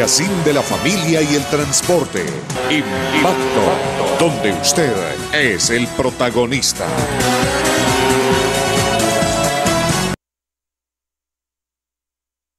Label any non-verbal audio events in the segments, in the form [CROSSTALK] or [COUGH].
magazine de la familia y el transporte. Impacto, donde usted es el protagonista.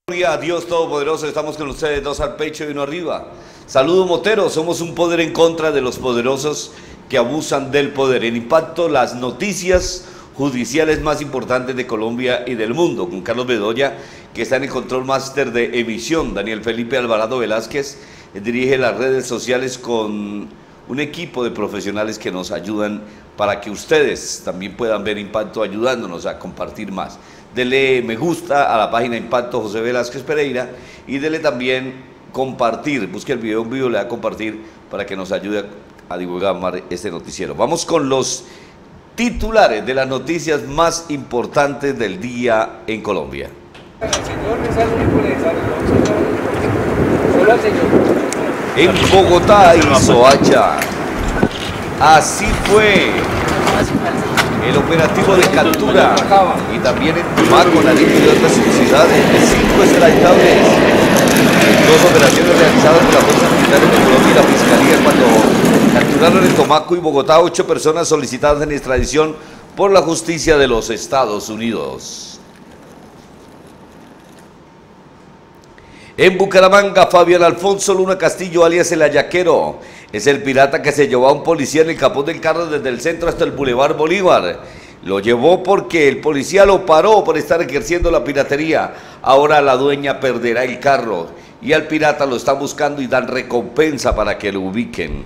Gloria a Dios Todopoderoso, estamos con ustedes dos al pecho y uno arriba. Saludos moteros, somos un poder en contra de los poderosos que abusan del poder. En impacto, las noticias judiciales más importantes de Colombia y del mundo, con Carlos Bedoya, que está en el control máster de emisión. Daniel Felipe Alvarado Velázquez dirige las redes sociales con un equipo de profesionales que nos ayudan para que ustedes también puedan ver Impacto ayudándonos a compartir más. Dele me gusta a la página Impacto José Velázquez Pereira y dele también compartir, busque el video, un video le da compartir para que nos ayude a divulgar más este noticiero. Vamos con los titulares de las noticias más importantes del día en Colombia. En Bogotá y Soacha. Así fue el operativo de captura y también en Tumaco, la y otras ciudades de cinco extraditables. Dos operaciones realizadas por las fuerzas militares de Colombia y la Fiscalía cuando capturaron en Tomaco y Bogotá ocho personas solicitadas en extradición por la justicia de los Estados Unidos. En Bucaramanga, Fabián Alfonso Luna Castillo, alias el Ayaquero, es el pirata que se llevó a un policía en el capó del carro desde el centro hasta el Boulevard Bolívar. Lo llevó porque el policía lo paró por estar ejerciendo la piratería. Ahora la dueña perderá el carro y al pirata lo están buscando y dan recompensa para que lo ubiquen.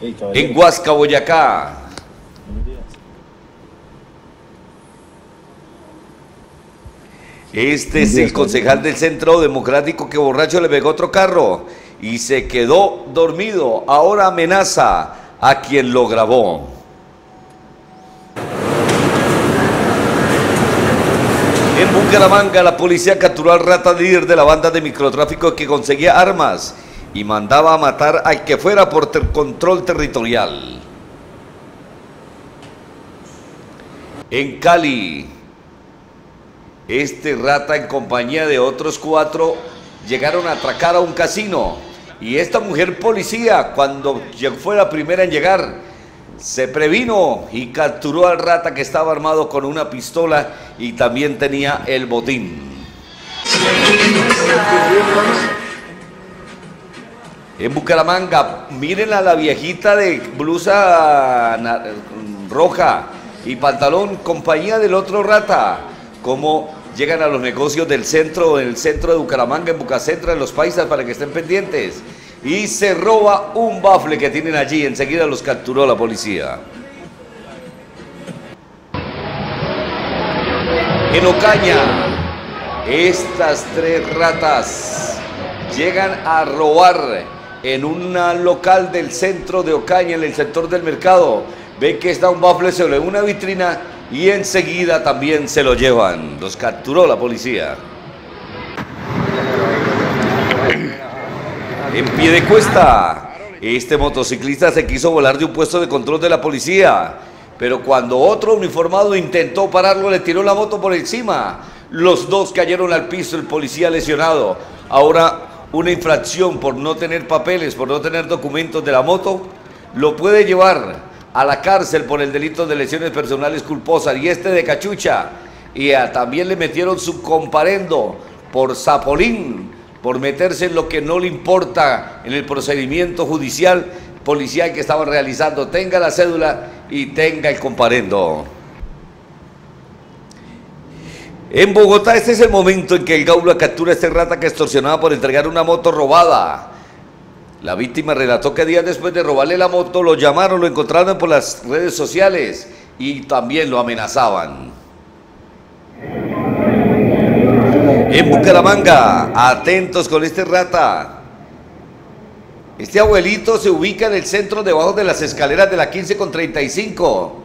En Huasca, Boyacá, Este es el concejal del Centro Democrático que borracho le pegó otro carro y se quedó dormido. Ahora amenaza a quien lo grabó. En Bucaramanga, la policía capturó al rata líder de la banda de microtráfico que conseguía armas y mandaba a matar al que fuera por control territorial. En Cali, este rata en compañía de otros cuatro llegaron a atracar a un casino y esta mujer policía cuando fue la primera en llegar se previno y capturó al rata que estaba armado con una pistola y también tenía el botín. En Bucaramanga, miren a la viejita de blusa roja y pantalón, compañía del otro rata, como llegan a los negocios del centro, en el centro de Bucaramanga, en Bucacentra, en los paisas, para que estén pendientes. Y se roba un bafle que tienen allí, enseguida los capturó la policía. En Ocaña, estas tres ratas llegan a robar en un local del centro de Ocaña, en el sector del mercado. Ve que está un bafle sobre una vitrina y enseguida también se lo llevan. Los capturó la policía. En pie de cuesta, este motociclista se quiso volar de un puesto de control de la policía, pero cuando otro uniformado intentó pararlo, le tiró la moto por encima. Los dos cayeron al piso, el policía lesionado. Ahora una infracción por no tener papeles, por no tener documentos de la moto, lo puede llevar a la cárcel por el delito de lesiones personales culposas y este de cachucha. Y también le metieron su comparendo por Zapolín, por meterse en lo que no le importa en el procedimiento judicial policial que estaban realizando. Tenga la cédula y tenga el comparendo. En Bogotá este es el momento en que el Gaula captura a este rata que extorsionaba por entregar una moto robada. La víctima relató que días después de robarle la moto lo llamaron, lo encontraron por las redes sociales y también lo amenazaban. En Bucaramanga, atentos con este rata. Este abuelito se ubica en el centro debajo de las escaleras de la 15 con 35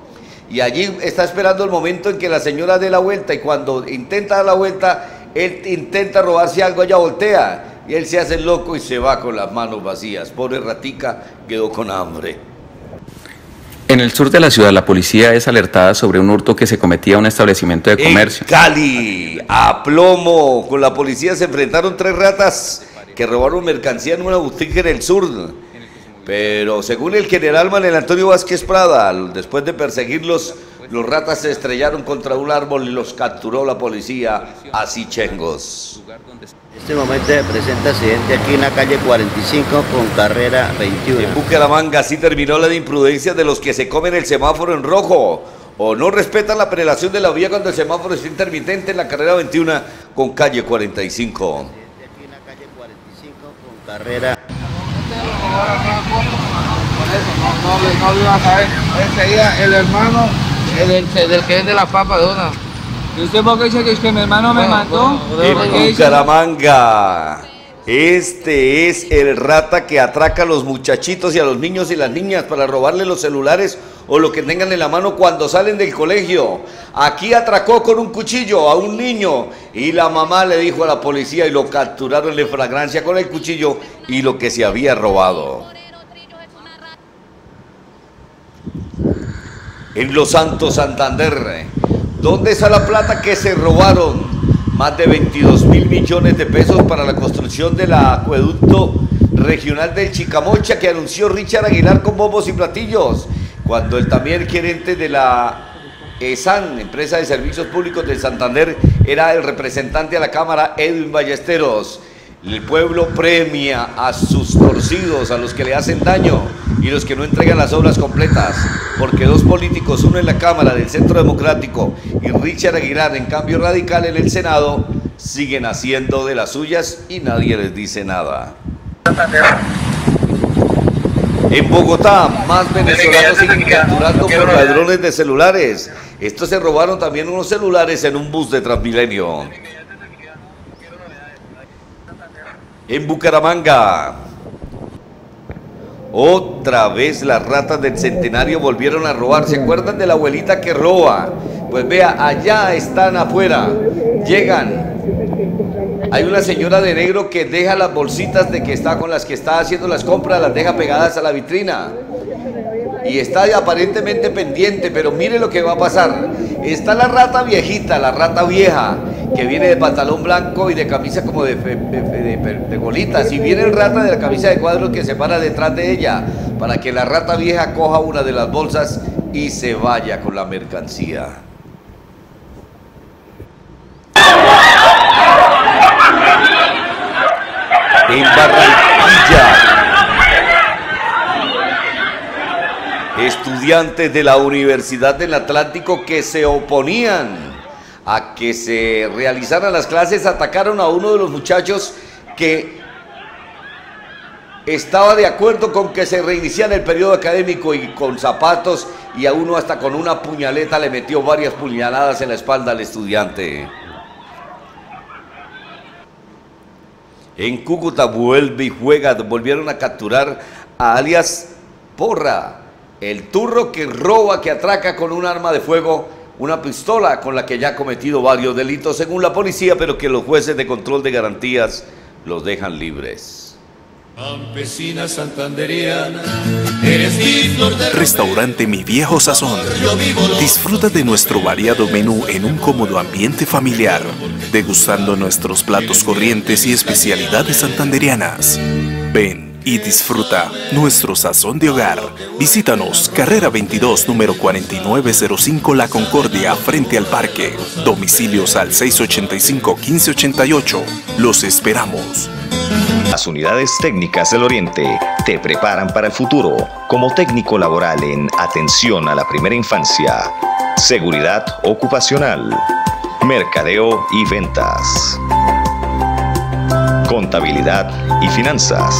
y allí está esperando el momento en que la señora dé la vuelta y cuando intenta dar la vuelta, él intenta robarse algo, ella voltea y él se hace loco y se va con las manos vacías. Pobre ratica quedó con hambre. En el sur de la ciudad, la policía es alertada sobre un hurto que se cometía en un establecimiento de comercio. En Cali, a plomo, con la policía se enfrentaron tres ratas que robaron mercancía en una boutique en el sur. Pero según el general Manuel Antonio Vázquez Prada, después de perseguirlos, los ratas se estrellaron contra un árbol y los capturó la policía, así chengos. En este momento se presenta accidente aquí en la calle 45 con carrera 21. En Bucaramanga así terminó la imprudencia de los que se comen el semáforo en rojo o no respetan la prelación de la vía cuando el semáforo es intermitente en la carrera 21 con calle 45. Aquí en la calle 45 con carrera no, no, no, iba a saber. Enseguida el hermano del, del que es de la papa de una. ¿Y usted por qué dice que, es que mi hermano me mandó? En Bucaramanga. Este es el rata que atraca a los muchachitos y a los niños y las niñas para robarle los celulares o lo que tengan en la mano cuando salen del colegio. Aquí atracó con un cuchillo a un niño y la mamá le dijo a la policía y lo capturaron en flagrancia con el cuchillo y lo que se había robado. En Los Santos, Santander, ¿dónde está la plata que se robaron? Más de 22 mil millones de pesos para la construcción del acueducto regional del Chicamocha que anunció Richard Aguilar con bombos y platillos, cuando el también gerente de la ESAN, Empresa de Servicios Públicos de Santander, era el representante a la Cámara Edwin Ballesteros. El pueblo premia a sus torcidos, a los que le hacen daño y los que no entregan las obras completas, porque dos políticos, uno en la Cámara del Centro Democrático y Richard Aguilar en cambio radical en el Senado, siguen haciendo de las suyas y nadie les dice nada. En Bogotá, más venezolanos siguen capturando por ladrones de celulares. Estos se robaron también unos celulares en un bus de Transmilenio. En Bucaramanga, otra vez las ratas del centenario volvieron a robar. ¿Se acuerdan de la abuelita que roba? Pues vea, allá están afuera. Llegan. Hay una señora de negro que deja las bolsitas de que está con las que está haciendo las compras, las deja pegadas a la vitrina. Y está aparentemente pendiente, pero mire lo que va a pasar. Está la rata viejita, la rata vieja que viene de pantalón blanco y de camisa como de, de, bolitas. Y viene el rata de la camisa de cuadro que se para detrás de ella para que la rata vieja coja una de las bolsas y se vaya con la mercancía. En Barranquilla, estudiantes de la Universidad del Atlántico que se oponían a que se realizaran las clases, atacaron a uno de los muchachos que estaba de acuerdo con que se reiniciara el periodo académico y con zapatos y a uno hasta con una puñaleta le metió varias puñaladas en la espalda al estudiante. En Cúcuta vuelve y juega, volvieron a capturar a alias Porra, el turro que roba, que atraca con un arma de fuego una pistola con la que ya ha cometido varios delitos según la policía, pero que los jueces de control de garantías los dejan libres. Campesina santanderiana, Restaurante Mi Viejo Sazón. Disfruta de nuestro variado menú en un cómodo ambiente familiar, degustando nuestros platos corrientes y especialidades santanderianas. Ven y disfruta nuestro sazón de hogar. Visítanos, carrera 22, número 4905 La Concordia, frente al parque. Domicilios al 685-1588. Los esperamos. Las unidades técnicas del Oriente te preparan para el futuro como técnico laboral en atención a la primera infancia, seguridad ocupacional, mercadeo y ventas, contabilidad y finanzas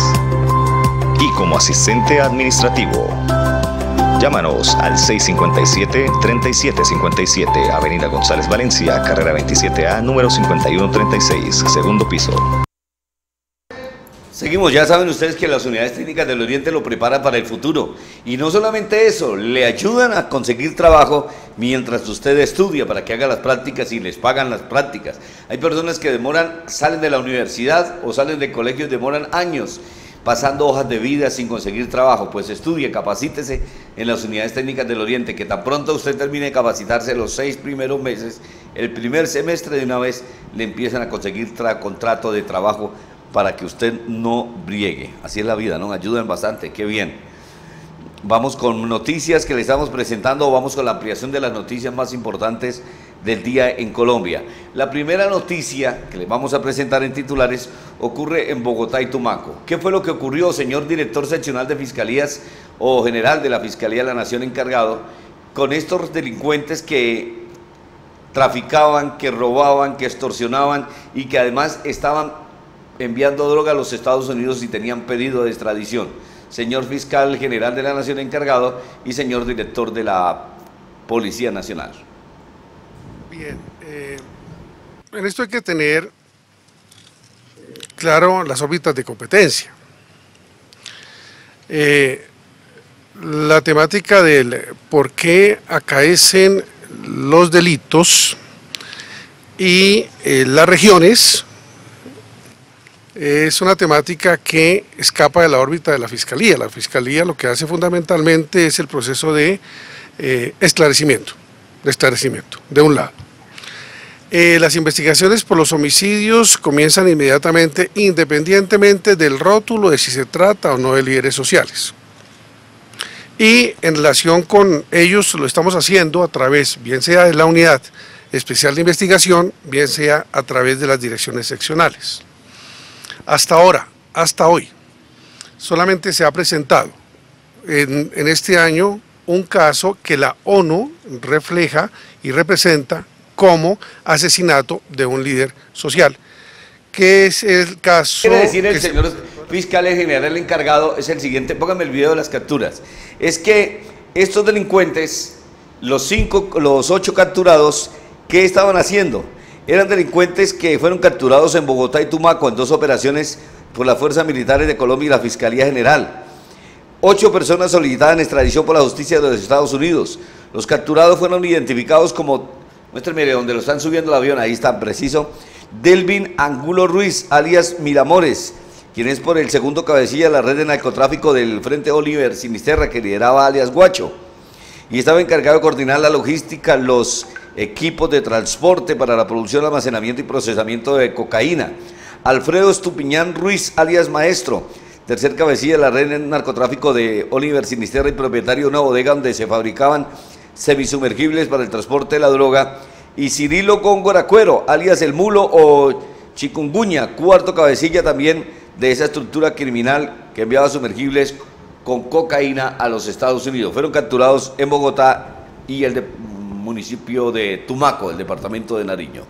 y como asistente administrativo. Llámanos al 657-3757, Avenida González Valencia, carrera 27A, número 5136, segundo piso. Seguimos, ya saben ustedes que las unidades técnicas del Oriente lo preparan para el futuro. Y no solamente eso, le ayudan a conseguir trabajo mientras usted estudia para que haga las prácticas y les pagan las prácticas. Hay personas que demoran, salen de la universidad o salen de colegios, demoran años pasando hojas de vida sin conseguir trabajo. Pues estudie, capacítese en las unidades técnicas del Oriente, que tan pronto usted termine de capacitarse los seis primeros meses, el primer semestre de una vez le empiezan a conseguir contrato de trabajo para que usted no briegue. Así es la vida, ¿no? Ayudan bastante, qué bien. Vamos con noticias que le estamos presentando, vamos con la ampliación de las noticias más importantes del día en Colombia. La primera noticia que le vamos a presentar en titulares ocurre en Bogotá y Tumaco. ¿Qué fue lo que ocurrió, señor director seccional de Fiscalías o general de la Fiscalía de la Nación encargado, con estos delincuentes que traficaban, que robaban, que extorsionaban y que además estaban enviando droga a los Estados Unidos y tenían pedido de extradición? señor fiscal general de la Nación encargado y señor director de la Policía Nacional. Bien, eh, en esto hay que tener claro las órbitas de competencia. Eh, la temática del por qué acaecen los delitos y eh, las regiones es una temática que escapa de la órbita de la Fiscalía. La Fiscalía lo que hace fundamentalmente es el proceso de esclarecimiento, de esclarecimiento, de un lado. Eh, las investigaciones por los homicidios comienzan inmediatamente independientemente del rótulo de si se trata o no de líderes sociales. Y en relación con ellos lo estamos haciendo a través, bien sea de la unidad especial de investigación, bien sea a través de las direcciones seccionales. Hasta ahora, hasta hoy, solamente se ha presentado en, este año un caso que la ONU refleja y representa como asesinato de un líder social, que es el caso... Quiere decir el señor fiscal general encargado es el siguiente, póngame el video de las capturas, es que estos delincuentes, los cinco, los ocho capturados, ¿qué estaban haciendo? eran delincuentes que fueron capturados en Bogotá y Tumaco en dos operaciones por las Fuerzas Militares de Colombia y la Fiscalía General. Ocho personas solicitadas en extradición por la justicia de los Estados Unidos. Los capturados fueron identificados como, muéstrenme donde lo están subiendo el avión, ahí está preciso, Delvin Angulo Ruiz, alias Miramores, quien es por el segundo cabecilla de la red de narcotráfico del Frente Oliver Sinisterra, que lideraba alias Guacho, y estaba encargado de coordinar la logística, los equipos de transporte para la producción, almacenamiento y procesamiento de cocaína. Alfredo Estupiñán Ruiz, alias Maestro, tercer cabecilla de la red de narcotráfico de Oliver Sinisterra y propietario de una bodega donde se fabricaban semisumergibles para el transporte de la droga. Y Cirilo Góngora Cuero, alias El Mulo o Chikunguña, cuarto cabecilla también de esa estructura criminal que enviaba sumergibles con cocaína a los Estados Unidos. Fueron capturados en Bogotá y el de municipio de Tumaco, el departamento de Nariño.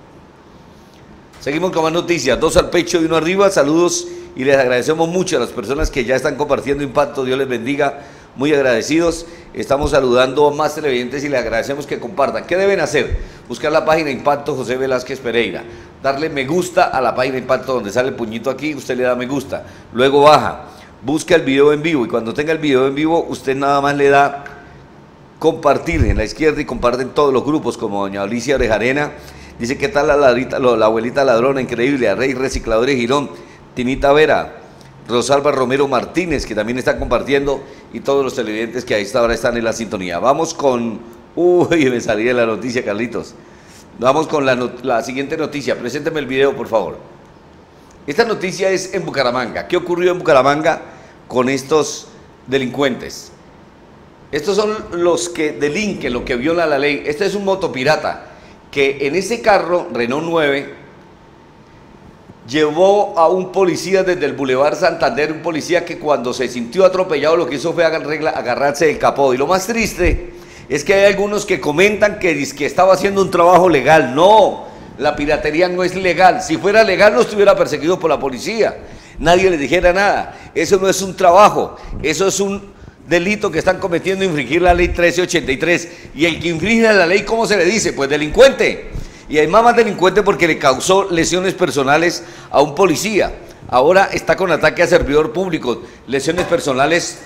Seguimos con más noticias, dos al pecho y uno arriba, saludos y les agradecemos mucho a las personas que ya están compartiendo Impacto, Dios les bendiga, muy agradecidos. Estamos saludando a más televidentes y les agradecemos que compartan. ¿Qué deben hacer? Buscar la página Impacto José Velázquez Pereira, darle me gusta a la página Impacto donde sale el puñito aquí, usted le da me gusta, luego baja, busca el video en vivo y cuando tenga el video en vivo usted nada más le da compartir en la izquierda y comparten todos los grupos, como doña Alicia Orejarena, dice que tal la, la abuelita ladrona increíble, a Rey Recicladores Girón, Tinita Vera, Rosalba Romero Martínez, que también está compartiendo, y todos los televidentes que a esta hora están en la sintonía. Vamos con... Uy, [LAUGHS] me salí de la noticia, Carlitos. Vamos con la, siguiente noticia. Presénteme el video, por favor. Esta noticia es en Bucaramanga. ¿Qué ocurrió en Bucaramanga con estos delincuentes? Estos son los que delinquen, los que violan la ley. Este es un motopirata que en ese carro, Renault 9, llevó a un policía desde el Boulevard Santander, un policía que cuando se sintió atropellado lo que hizo fue agarrarse del capó. Y lo más triste es que hay algunos que comentan que, estaba haciendo un trabajo legal. No, la piratería no es legal. Si fuera legal no estuviera perseguido por la policía. Nadie le dijera nada. Eso no es un trabajo, eso es un delito que están cometiendo infringir la ley 1383. Y el que infringe la ley, ¿cómo se le dice? Pues delincuente. Y hay más delincuente porque le causó lesiones personales a un policía. Ahora está con ataque a servidor público, lesiones personales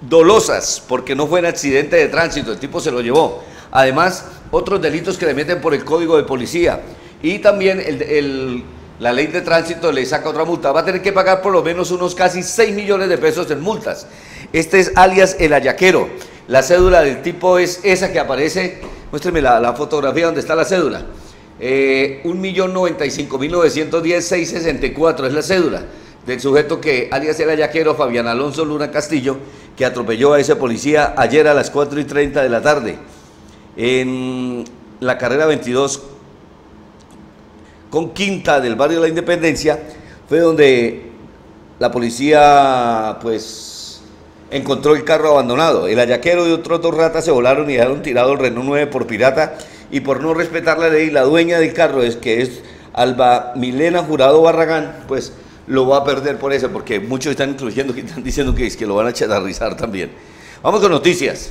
dolosas porque no fue un accidente de tránsito, el tipo se lo llevó. Además, otros delitos que le meten por el código de policía. Y también la ley de tránsito le saca otra multa. Va a tener que pagar por lo menos unos casi 6 millones de pesos en multas. Este es alias el ayaquero. La cédula del tipo es esa que aparece. Muéstreme la, fotografía donde está la cédula. Eh, 1.095.910.664 es la cédula del sujeto que, alias el ayaquero, Fabián Alonso Luna Castillo, que atropelló a ese policía ayer a las 4 y 30 de la tarde en la carrera 22 con Quinta del barrio de la Independencia, fue donde la policía pues encontró el carro abandonado. El ayaquero y otros dos ratas se volaron y dejaron tirado el Renault 9 por pirata y por no respetar la ley, la dueña del carro es que es Alba Milena Jurado Barragán, pues lo va a perder por eso, porque muchos están incluyendo que están diciendo que, es que lo van a chatarrizar también. Vamos con noticias.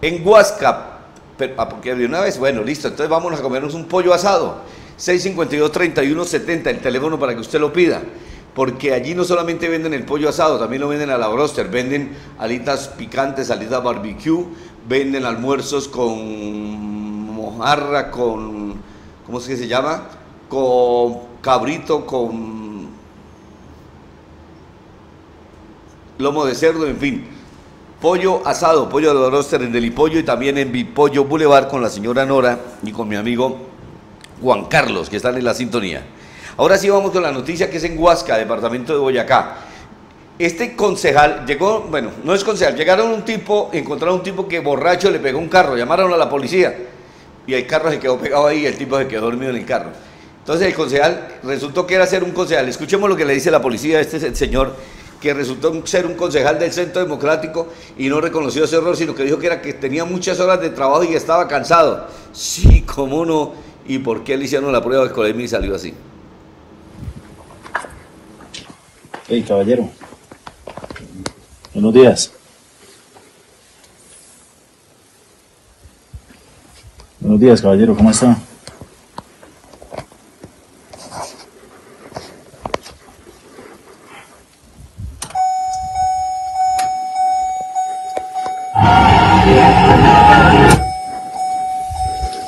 En Huasca, pero, ah, porque de una vez, bueno, listo, entonces vámonos a comernos un pollo asado. 652-3170, el teléfono para que usted lo pida. Porque allí no solamente venden el pollo asado, también lo venden a la broster, venden alitas picantes, alitas barbecue, venden almuerzos con mojarra, con, ¿cómo es que se llama? Con cabrito, con lomo de cerdo, en fin. Pollo asado, pollo de roster en Delipollo y también en Bipollo Boulevard con la señora Nora y con mi amigo Juan Carlos, que están en la sintonía. Ahora sí vamos con la noticia que es en Huasca, departamento de Boyacá. Este concejal llegó, bueno, no es concejal, llegaron un tipo, encontraron un tipo que borracho le pegó un carro, llamaron a la policía y el carro se quedó pegado ahí y el tipo se quedó dormido en el carro. Entonces el concejal resultó que era ser un concejal. Escuchemos lo que le dice la policía, este es el señor que resultó ser un concejal del Centro Democrático y no reconoció ese error, sino que dijo que era que tenía muchas horas de trabajo y estaba cansado. Sí, cómo no. ¿Y por qué le hicieron la prueba de colemia y salió así? Hey, caballero. Buenos días. Buenos días, caballero. ¿Cómo está?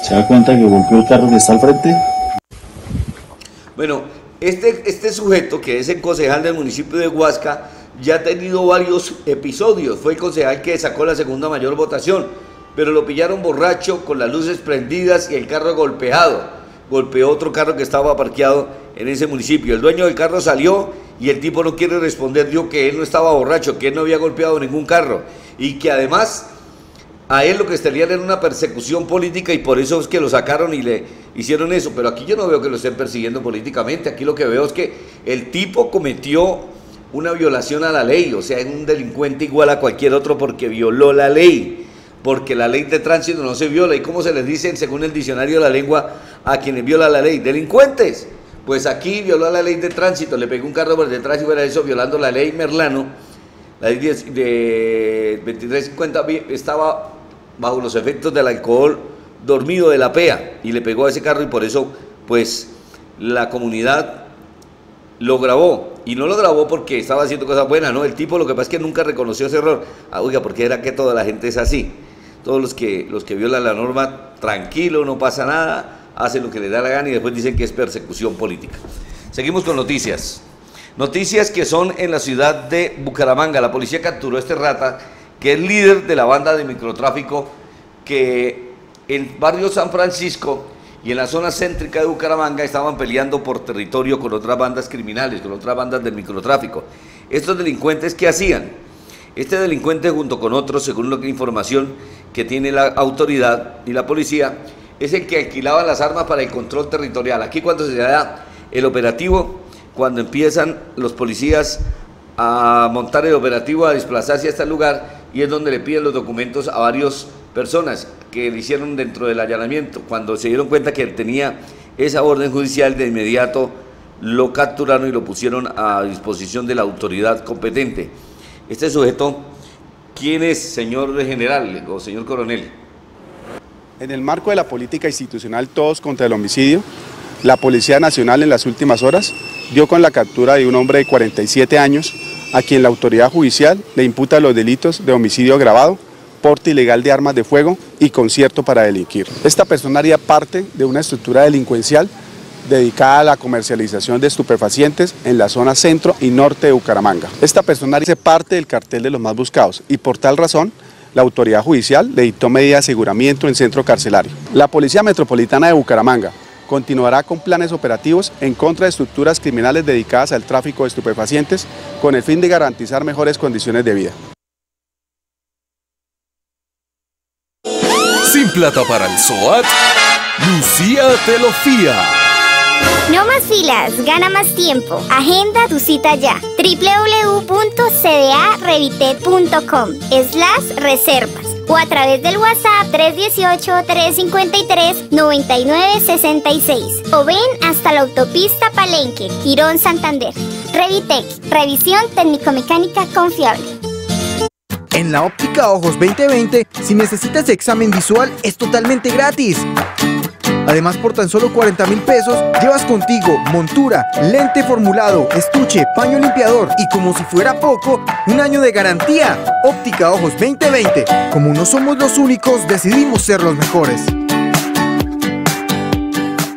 ¿Se da cuenta que golpeó el carro que está al frente? Bueno, este, este sujeto, que es el concejal del municipio de Huasca, ya ha tenido varios episodios. Fue el concejal que sacó la segunda mayor votación, pero lo pillaron borracho, con las luces prendidas y el carro golpeado. Golpeó otro carro que estaba parqueado en ese municipio. El dueño del carro salió y el tipo no quiere responder, dijo que él no estaba borracho, que él no había golpeado ningún carro y que además a él lo que estaría era una persecución política y por eso es que lo sacaron y le hicieron eso. Pero aquí yo no veo que lo estén persiguiendo políticamente. Aquí lo que veo es que el tipo cometió una violación a la ley, o sea, es un delincuente igual a cualquier otro porque violó la ley. Porque la ley de tránsito no se viola. ¿Y cómo se les dice, según el diccionario de la lengua, a quienes viola la ley? Delincuentes. Pues aquí violó la ley de tránsito, le pegó un carro por detrás y fuera eso, violando la ley Merlano. La ley de 2350 estaba bajo los efectos del alcohol dormido de la PEA y le pegó a ese carro y por eso pues la comunidad lo grabó y no lo grabó porque estaba haciendo cosas buenas, no, el tipo lo que pasa es que nunca reconoció ese error. Ah, oiga, porque era que toda la gente es así. Todos los que los que violan la norma, tranquilo, no pasa nada, hacen lo que les da la gana y después dicen que es persecución política. Seguimos con noticias. Noticias que son en la ciudad de Bucaramanga. La policía capturó a este rata que es líder de la banda de microtráfico que en barrio San Francisco y en la zona céntrica de Bucaramanga estaban peleando por territorio con otras bandas criminales, con otras bandas de microtráfico. Estos delincuentes, ¿qué hacían? Este delincuente junto con otros, según la información que tiene la autoridad y la policía, es el que alquilaba las armas para el control territorial. Aquí cuando se da el operativo, cuando empiezan los policías a montar el operativo, a desplazarse a este lugar, y es donde le piden los documentos a varias personas que le hicieron dentro del allanamiento. Cuando se dieron cuenta que tenía esa orden judicial, de inmediato lo capturaron y lo pusieron a disposición de la autoridad competente. Este sujeto, ¿quién es, señor general o señor coronel? En el marco de la política institucional Todos contra el homicidio, la Policía Nacional en las últimas horas dio con la captura de un hombre de 47 años a quien la autoridad judicial le imputa los delitos de homicidio agravado, porte ilegal de armas de fuego y concierto para delinquir. Esta persona haría parte de una estructura delincuencial dedicada a la comercialización de estupefacientes en la zona centro y norte de Bucaramanga. Esta persona hace parte del cartel de los más buscados y por tal razón la autoridad judicial le dictó medida de aseguramiento en centro carcelario. La Policía Metropolitana de Bucaramanga continuará con planes operativos en contra de estructuras criminales dedicadas al tráfico de estupefacientes con el fin de garantizar mejores condiciones de vida. Sin plata para el SOAT, Lucía te lo fía. No más filas, gana más tiempo. Agenda tu cita ya. www.cdarevitet.com slash reservas o a través del WhatsApp 318-353-9966 o ven hasta la autopista Palenque, Girón, Santander. Revitec, revisión técnico-mecánica confiable. En la óptica Ojos 2020, si necesitas examen visual, es totalmente gratis. Además, por tan solo 40 mil pesos, llevas contigo montura, lente formulado, estuche, paño limpiador y como si fuera poco, un año de garantía. Óptica Ojos 2020. Como no somos los únicos, decidimos ser los mejores.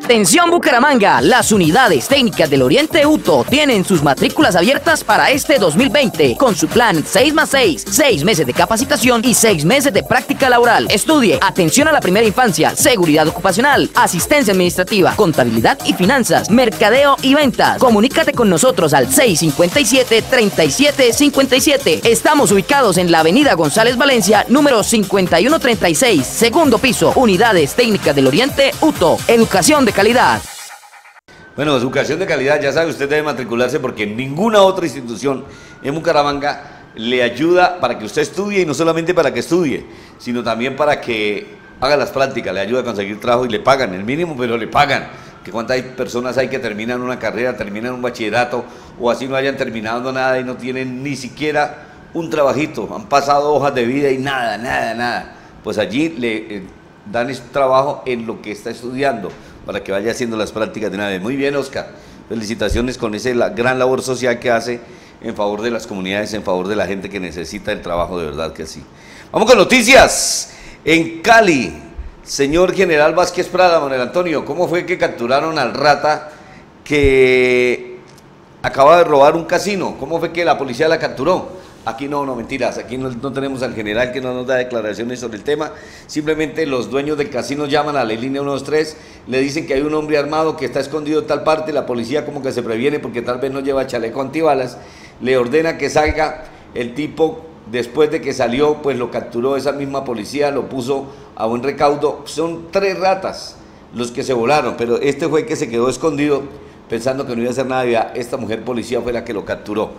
Atención Bucaramanga, las unidades técnicas del Oriente UTO tienen sus matrículas abiertas para este 2020 con su plan 6 más 6, 6 meses de capacitación y 6 meses de práctica laboral. Estudie atención a la primera infancia, seguridad ocupacional, asistencia administrativa, contabilidad y finanzas, mercadeo y ventas. Comunícate con nosotros al 657-3757. Estamos ubicados en la avenida González Valencia, número 5136, segundo piso, unidades técnicas del Oriente UTO. Educación de calidad. Bueno, educación de calidad, ya sabe, usted debe matricularse porque ninguna otra institución en Bucaramanga le ayuda para que usted estudie y no solamente para que estudie, sino también para que haga las prácticas, le ayuda a conseguir trabajo y le pagan el mínimo, pero le pagan. Que cuántas personas hay que terminan una carrera, terminan un bachillerato o así no hayan terminado nada y no tienen ni siquiera un trabajito, han pasado hojas de vida y nada, nada, nada. Pues allí le eh, dan trabajo en lo que está estudiando para que vaya haciendo las prácticas de una vez. Muy bien, Oscar. Felicitaciones con esa la gran labor social que hace en favor de las comunidades, en favor de la gente que necesita el trabajo, de verdad que sí. Vamos con noticias. En Cali, señor general Vázquez Prada, Manuel Antonio, ¿cómo fue que capturaron al rata que acaba de robar un casino? ¿Cómo fue que la policía la capturó? Aquí no, no, mentiras, aquí no, tenemos al general que no nos da declaraciones sobre el tema, simplemente los dueños del casino llaman a la línea 123, le dicen que hay un hombre armado que está escondido en tal parte, la policía como que se previene porque tal vez no lleva chaleco antibalas, le ordena que salga, el tipo después de que salió pues lo capturó esa misma policía, lo puso a un recaudo, son tres ratas los que se volaron, pero este fue el que se quedó escondido pensando que no iba a hacer nada, esta mujer policía fue la que lo capturó.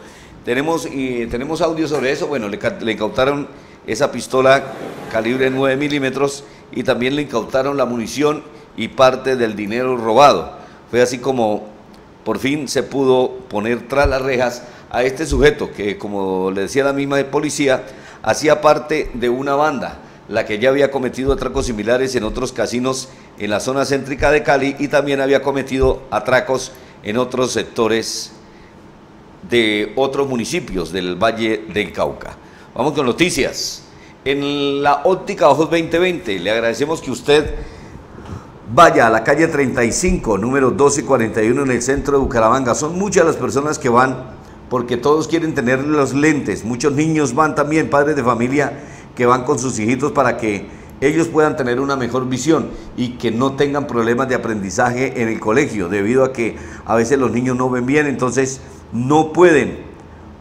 Tenemos, tenemos audio sobre eso. Bueno, le, le incautaron esa pistola calibre 9 milímetros y también le incautaron la munición y parte del dinero robado. Fue así como por fin se pudo poner tras las rejas a este sujeto que, como le decía la misma policía, hacía parte de una banda, la que ya había cometido atracos similares en otros casinos en la zona céntrica de Cali y también había cometido atracos en otros sectores de otros municipios del Valle del Cauca. Vamos con noticias. En la óptica Ojos 2020 le agradecemos que usted vaya a la calle 35, número 1241 en el centro de Bucaramanga. Son muchas las personas que van porque todos quieren tener los lentes. Muchos niños van también, padres de familia, que van con sus hijitos para que ellos puedan tener una mejor visión y que no tengan problemas de aprendizaje en el colegio, debido a que a veces los niños no ven bien, entonces no pueden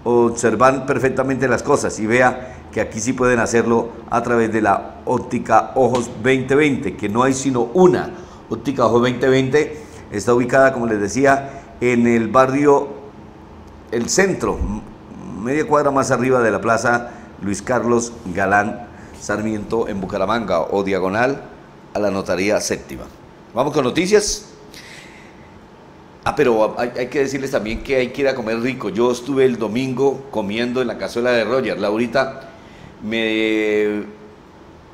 observar perfectamente las cosas y vea que aquí sí pueden hacerlo a través de la óptica Ojos 2020, que no hay sino una óptica Ojos 2020, está ubicada, como les decía, en el barrio El Centro, media cuadra más arriba de la plaza Luis Carlos Galán Sarmiento en Bucaramanga o diagonal a la notaría séptima. Vamos con noticias. Ah, pero hay, que decirles también que hay que ir a comer rico. Yo estuve el domingo comiendo en la cazuela de Roger. Laurita me...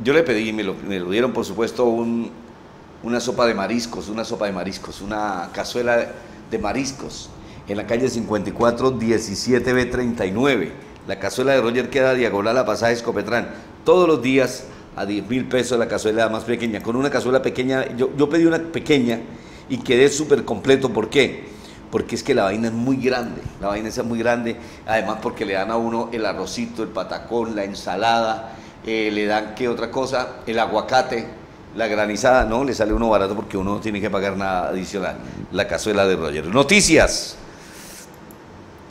Yo le pedí, me lo, me lo dieron por supuesto, una sopa de mariscos, una sopa de mariscos, una cazuela de mariscos en la calle 54 17B39. La cazuela de Roger queda diagonal a pasaje Escopetrán. Todos los días a 10 mil pesos la cazuela más pequeña. Con una cazuela pequeña, yo, yo pedí una pequeña y quedé súper completo. ¿Por qué? Porque es que la vaina es muy grande, la vaina es muy grande, además porque le dan a uno el arrocito, el patacón, la ensalada, eh, le dan qué otra cosa, el aguacate, la granizada, no, le sale uno barato porque uno no tiene que pagar nada adicional, la cazuela de Roger. Noticias.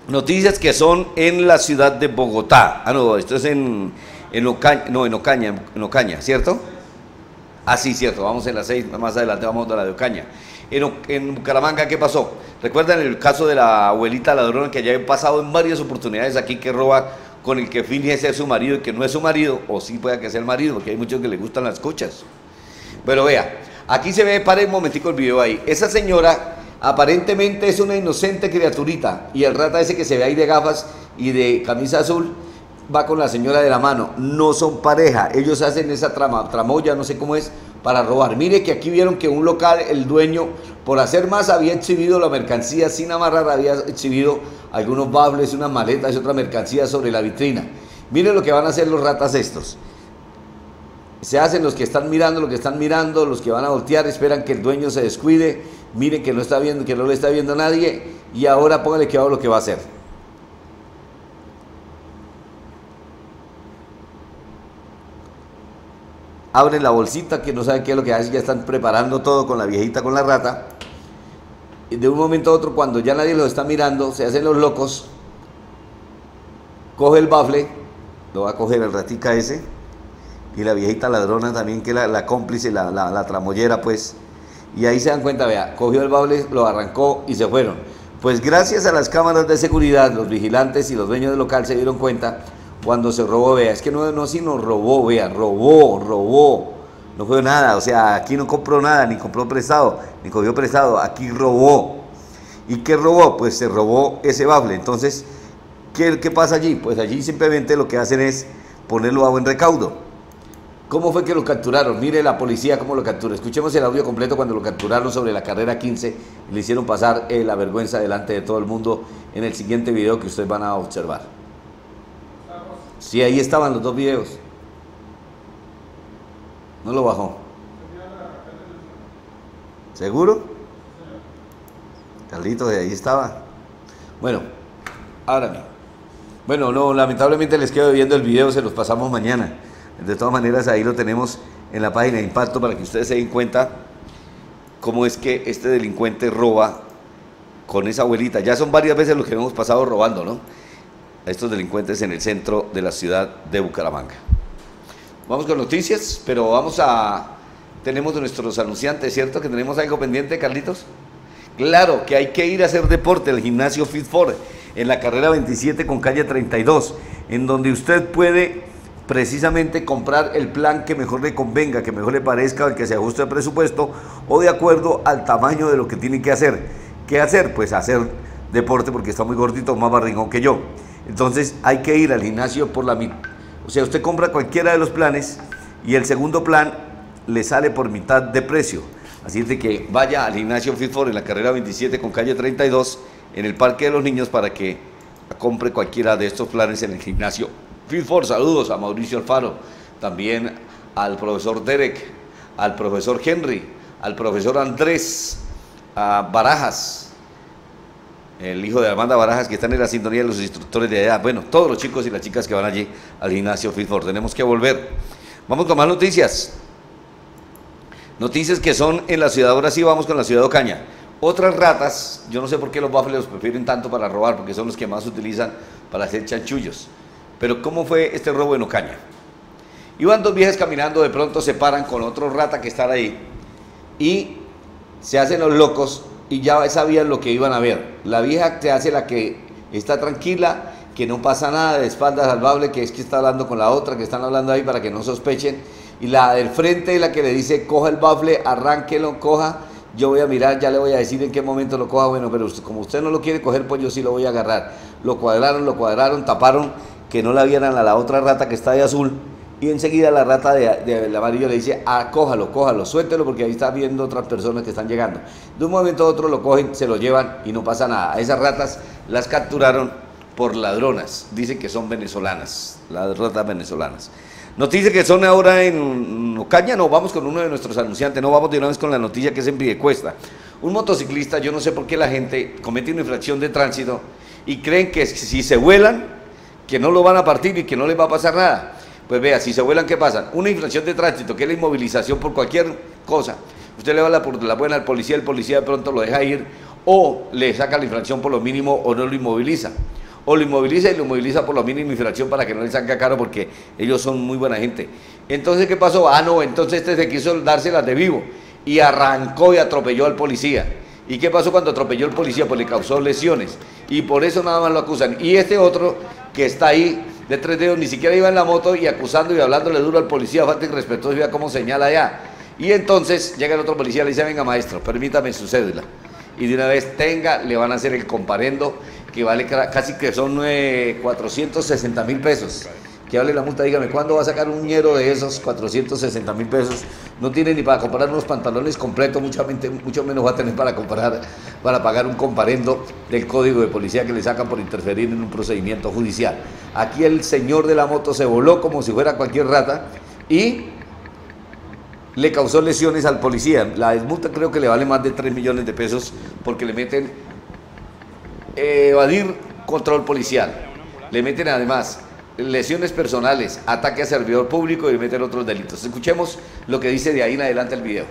Noticias que son en la ciudad de Bogotá. Ah, no, esto es en, en Ocaña, no, en Ocaña, en Ocaña, ¿cierto? Ah, sí, cierto, vamos en la seis, más adelante vamos a la de Ocaña. En, en Bucaramanga, ¿qué pasó? ¿Recuerdan el caso de la abuelita ladrona que ya he pasado en varias oportunidades aquí que roba con el que finge ser su marido y que no es su marido, o sí puede que sea el marido, porque hay muchos que le gustan las cochas. Pero vea, aquí se ve, pare un momentico el video ahí. Esa señora aparentemente es una inocente criaturita y el rata ese que se ve ahí de gafas y de camisa azul va con la señora de la mano. No son pareja, ellos hacen esa trama, tramoya, no sé cómo es, para robar. Mire que aquí vieron que un local, el dueño, por hacer más, había exhibido la mercancía sin amarrar, había exhibido algunos bables, unas maletas y otra mercancía sobre la vitrina. Miren lo que van a hacer los ratas estos se hacen los que están mirando, los que están mirando, los que van a voltear, esperan que el dueño se descuide, miren que no está viendo, que no le está viendo a nadie, y ahora póngale que hago lo que va a hacer. Abren la bolsita, que no saben qué es lo que hacen, ya están preparando todo con la viejita, con la rata. Y de un momento a otro, cuando ya nadie los está mirando, se hacen los locos, coge el bafle, lo va a coger el ratica ese, y la viejita ladrona también, que la, la cómplice, la, la, la tramollera, pues. Y ahí se dan cuenta, vea, cogió el bable, lo arrancó y se fueron. Pues gracias a las cámaras de seguridad, los vigilantes y los dueños del local se dieron cuenta cuando se robó, vea, es que no, no sino robó, vea, robó, robó. No fue nada, o sea, aquí no compró nada, ni compró prestado, ni cogió prestado, aquí robó. ¿Y qué robó? Pues se robó ese bable. Entonces, ¿qué, qué pasa allí? Pues allí simplemente lo que hacen es ponerlo a buen recaudo. ¿Cómo fue que lo capturaron? Mire la policía cómo lo capturó. Escuchemos el audio completo cuando lo capturaron sobre la carrera 15 y le hicieron pasar eh, la vergüenza delante de todo el mundo en el siguiente video que ustedes van a observar. Sí, ahí estaban los dos videos. No lo bajó. ¿Seguro? Carlitos, de ahí estaba. Bueno, ahora. Bueno, no, lamentablemente les quedo viendo el video, se los pasamos mañana. De todas maneras, ahí lo tenemos en la página de Impacto para que ustedes se den cuenta cómo es que este delincuente roba con esa abuelita. Ya son varias veces los que hemos pasado robando, ¿no? A estos delincuentes en el centro de la ciudad de Bucaramanga. Vamos con noticias, pero vamos a... Tenemos nuestros anunciantes, ¿cierto? Que tenemos algo pendiente, Carlitos. Claro, que hay que ir a hacer deporte, el gimnasio Fit for, en la carrera 27 con calle 32, en donde usted puede precisamente comprar el plan que mejor le convenga, que mejor le parezca, el que se ajuste al presupuesto o de acuerdo al tamaño de lo que tiene que hacer. ¿Qué hacer? Pues hacer deporte porque está muy gordito, más barrigón que yo. Entonces hay que ir al gimnasio por la mitad. O sea, usted compra cualquiera de los planes y el segundo plan le sale por mitad de precio. Así es que vaya al gimnasio Fitfor en la carrera 27 con calle 32 en el Parque de los Niños para que compre cualquiera de estos planes en el gimnasio Fitfor. Saludos a Mauricio Alfaro, también al profesor Derek, al profesor Henry, al profesor Andrés a Barajas, el hijo de Armanda Barajas, que están en la sintonía de los instructores de allá. Bueno, todos los chicos y las chicas que van allí al gimnasio Fitfor. Tenemos que volver. Vamos con más noticias. Noticias que son en la ciudad, ahora sí vamos con la ciudad de Ocaña. Otras ratas, yo no sé por qué los bafles los prefieren tanto para robar, porque son los que más utilizan para hacer chanchullos. Pero ¿cómo fue este robo en Ocaña? Iban dos viejas caminando, de pronto se paran con otro rata que están ahí y se hacen los locos y ya sabían lo que iban a ver. La vieja te hace la que está tranquila, que no pasa nada, de espaldas salvable, que es que está hablando con la otra, que están hablando ahí para que no sospechen. Y la del frente es la que le dice, coja el bafle, arránquelo, coja, yo voy a mirar, ya le voy a decir en qué momento lo coja, bueno, pero usted- como usted no lo quiere coger, pues yo sí lo voy a agarrar. Lo cuadraron, lo cuadraron, taparon, que no la vieran a la otra rata que está de azul, y enseguida la rata de, de- amarillo le dice, ah, cójalo, cójalo, suéltelo, porque ahí está viendo otras personas que están llegando. De un momento a otro lo cogen, se lo llevan y no pasa nada. A esas ratas las capturaron por ladronas, dicen que son venezolanas, las ratas venezolanas. Noticia que son ahora en Ocaña, no, vamos con uno de nuestros anunciantes, no vamos de una vez con la noticia que es en Videcuesta. Un motociclista, yo no sé por qué la gente comete una infracción de tránsito y creen que si se vuelan, que no lo van a partir y que no les va a pasar nada. Pues vea, si se vuelan, ¿qué pasa? Una infracción de tránsito, que es la inmovilización por cualquier cosa. Usted le va la, por la buena al policía, el policía de pronto lo deja ir o le saca la infracción por lo mínimo o no lo inmoviliza o lo inmoviliza y lo inmoviliza por la mínima infracción para que no le salga caro porque ellos son muy buena gente. Entonces, ¿qué pasó? Ah, no, entonces este se quiso dárselas de vivo y arrancó y atropelló al policía. ¿Y qué pasó cuando atropelló al policía? Pues le causó lesiones y por eso nada más lo acusan. Y este otro que está ahí de tres dedos ni siquiera iba en la moto y acusando y hablándole duro al policía, falta de respeto, vea cómo señala allá. Y entonces llega el otro policía y le dice, venga maestro, permítame su cédula. Y de una vez tenga, le van a hacer el comparendo que vale casi que son 460 mil pesos. Que vale la multa, dígame, ¿cuándo va a sacar un ñero de esos 460 mil pesos? No tiene ni para comprar unos pantalones completos, mucho, mucho menos va a tener para comprar, para pagar un comparendo del código de policía que le sacan por interferir en un procedimiento judicial. Aquí el señor de la moto se voló como si fuera cualquier rata y le causó lesiones al policía. La multa creo que le vale más de 3 millones de pesos porque le meten evadir control policial. Le meten además lesiones personales, ataque a servidor público y le meten otros delitos. Escuchemos lo que dice de ahí en adelante el video.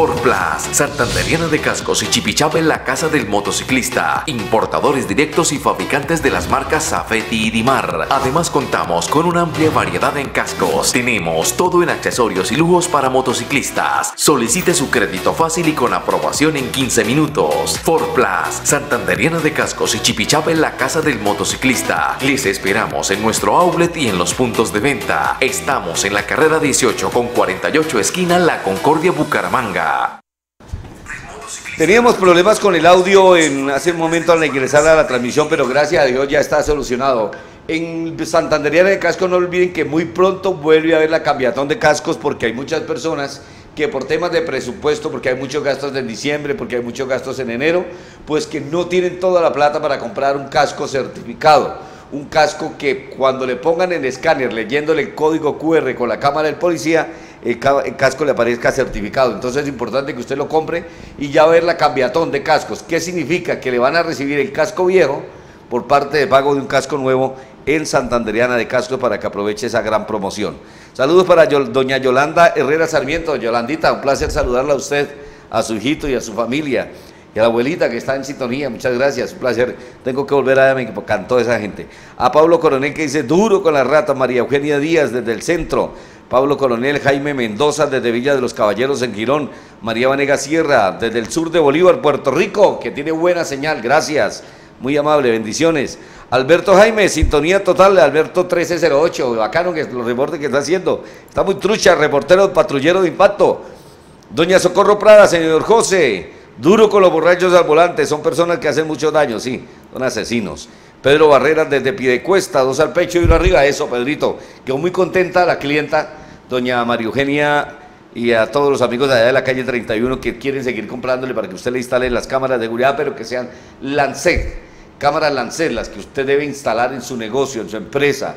Forplas, Santanderiana de Cascos y Chipichapa en la casa del motociclista. Importadores directos y fabricantes de las marcas Safety y Dimar. Además contamos con una amplia variedad en cascos. Tenemos todo en accesorios y lujos para motociclistas. Solicite su crédito fácil y con aprobación en 15 minutos. Forplas, Santanderiana de Cascos y Chipichapa en la casa del motociclista. Les esperamos en nuestro outlet y en los puntos de venta. Estamos en la carrera 18 con 48 esquina La Concordia Bucaramanga. Teníamos problemas con el audio en hace un momento al ingresar a la transmisión, pero gracias a Dios ya está solucionado. En Santanderiana de Casco no olviden que muy pronto vuelve a haber la cambiatón de cascos porque hay muchas personas que por temas de presupuesto, porque hay muchos gastos en diciembre, porque hay muchos gastos en enero, pues que no tienen toda la plata para comprar un casco certificado. Un casco que cuando le pongan en escáner leyéndole el código QR con la cámara del policía, el, casco le aparezca certificado. Entonces es importante que usted lo compre y ya ver la cambiatón de cascos. ¿Qué significa? Que le van a recibir el casco viejo por parte de pago de un casco nuevo en Santanderiana de Casco para que aproveche esa gran promoción. Saludos para doña Yolanda Herrera Sarmiento. Yolandita, un placer saludarla a usted, a su hijito y a su familia. Y a la abuelita que está en sintonía, muchas gracias, un placer. Tengo que volver a ver que cantó esa gente. A Pablo Coronel que dice, duro con la rata, María Eugenia Díaz desde el centro. Pablo Coronel, Jaime Mendoza desde Villa de los Caballeros en Girón, María Vanega Sierra desde el sur de Bolívar, Puerto Rico, que tiene buena señal, gracias, muy amable, bendiciones. Alberto Jaime, sintonía total, Alberto 1308, bacano que los reportes que está haciendo, está muy trucha, reportero patrullero de impacto. Doña Socorro Prada, señor José, duro con los borrachos al volante, son personas que hacen mucho daño, sí, son asesinos. Pedro Barreras desde Piedecuesta, dos al pecho y uno arriba. Eso, Pedrito. Quedó muy contenta la clienta, doña María Eugenia, y a todos los amigos de allá de la calle 31 que quieren seguir comprándole para que usted le instale las cámaras de seguridad, pero que sean Lancet, cámaras Lancet, las que usted debe instalar en su negocio, en su empresa,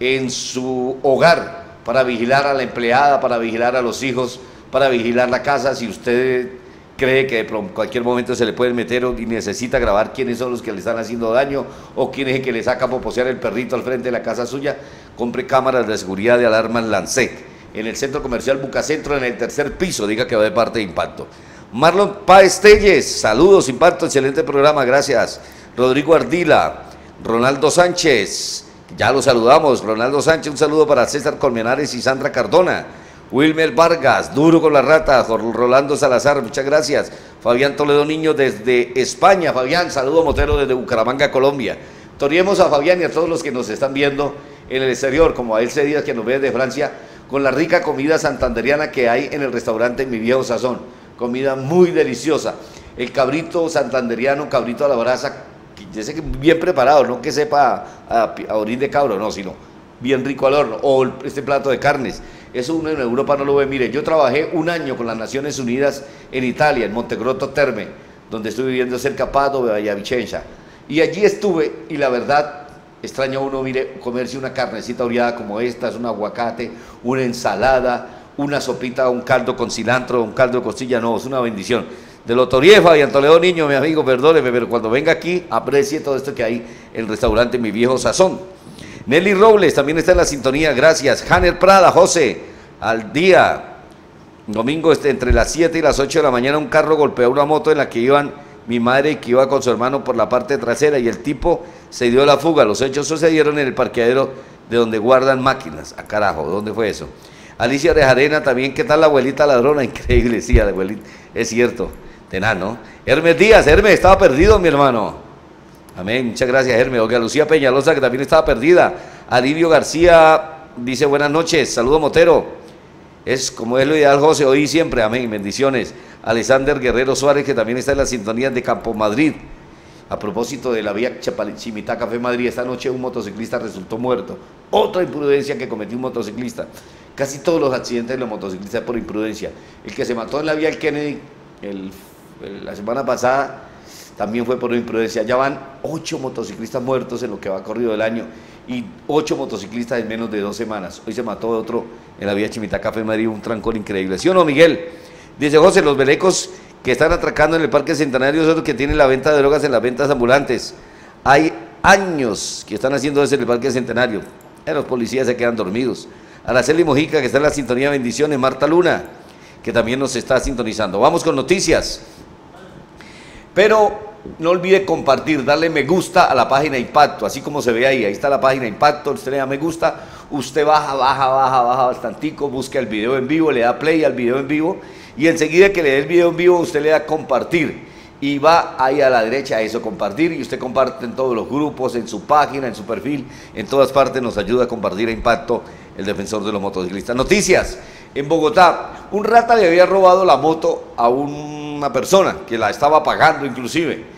en su hogar, para vigilar a la empleada, para vigilar a los hijos, para vigilar la casa. Si usted cree que en cualquier momento se le puede meter y necesita grabar quiénes son los que le están haciendo daño o quién es el que le saca a poposear el perrito al frente de la casa suya, compre cámaras de seguridad de alarma Lancet en el centro comercial Bucacentro en el tercer piso, diga que va de parte de Impacto. Marlon Páez Telles, saludos Impacto, excelente programa, gracias. Rodrigo Ardila, Ronaldo Sánchez, ya lo saludamos, Ronaldo Sánchez, un saludo para César Colmenares y Sandra Cardona. Wilmer Vargas, duro con la rata, Rolando Salazar, muchas gracias. Fabián Toledo Niño desde España, Fabián, saludo Motero desde Bucaramanga, Colombia. Toriemos a Fabián y a todos los que nos están viendo en el exterior, como a Elce Díaz que nos ve de Francia, con la rica comida santanderiana que hay en el restaurante Mi Viejo Sazón. Comida muy deliciosa. el cabrito santanderiano, cabrito a la brasa, bien preparado, no que sepa a, a orín de cabro, no, sino bien rico al horno, o este plato de carnes. Eso uno en Europa no lo ve. Mire, yo trabajé un año con las Naciones Unidas en Italia, en Montegrotto Terme, donde estuve viviendo cerca a Padova y Vicenza. Y allí estuve, y la verdad, extraña uno, mire, comerse una carnecita oreada como esta, es un aguacate, una ensalada, una sopita, un caldo con cilantro, un caldo de costilla, no, es una bendición. De lo Toriefa y Antoledo Niño, mi amigo, perdóneme, pero cuando venga aquí, aprecie todo esto que hay en el restaurante Mi Viejo Sazón. Nelly Robles también está en la sintonía, gracias. Hanner Prada, José, al día. Domingo este, entre las 7 y las 8 de la mañana un carro golpeó una moto en la que iban mi madre y que iba con su hermano por la parte trasera y el tipo se dio la fuga. Los hechos sucedieron en el parqueadero de donde guardan máquinas. A carajo, ¿dónde fue eso? Alicia Rejarena también, ¿qué tal la abuelita ladrona? [LAUGHS] Increíble, sí, la abuelita, es cierto, tenaz, ¿no? Hermes Díaz, Hermes, estaba perdido, mi hermano. Amén, muchas gracias, Hermes. Olga Lucía Peñalosa, que también estaba perdida. Alivio García dice buenas noches, saludo Motero. Es como es lo ideal, José, hoy siempre, amén, bendiciones. Alexander Guerrero Suárez, que también está en la sintonía de Campo Madrid. A propósito de la vía Chimitá Café Madrid, esta noche un motociclista resultó muerto. Otra imprudencia que cometió un motociclista. Casi todos los accidentes de los motociclistas por imprudencia. El que se mató en la vía Kennedy la semana pasada también fue por imprudencia. Ya van ocho motociclistas muertos en lo que va corrido del año y ocho motociclistas en menos de dos semanas. Hoy se mató otro en la vía Chimitá Café Madrid, un trancón increíble. ¿Sí o no, Miguel? Dice José, los velecos que están atracando en el Parque Centenario son los que tienen la venta de drogas en las ventas ambulantes. Hay años que están haciendo eso en el Parque Centenario. Eh, los policías se quedan dormidos. Araceli Mojica, que está en la sintonía bendiciones. Marta Luna, que también nos está sintonizando. Vamos con noticias. Pero no olvide compartir, darle me gusta a la página Impacto, así como se ve ahí. Ahí está la página Impacto, usted le da me gusta, usted baja, baja, baja, baja bastantico, busca el video en vivo, le da play al video en vivo y enseguida que le dé el video en vivo usted le da compartir y va ahí a la derecha a eso, compartir y usted comparte en todos los grupos, en su página, en su perfil, en todas partes nos ayuda a compartir a Impacto, el defensor de los motociclistas. Noticias, en Bogotá, un rata le había robado la moto a una persona que la estaba pagando inclusive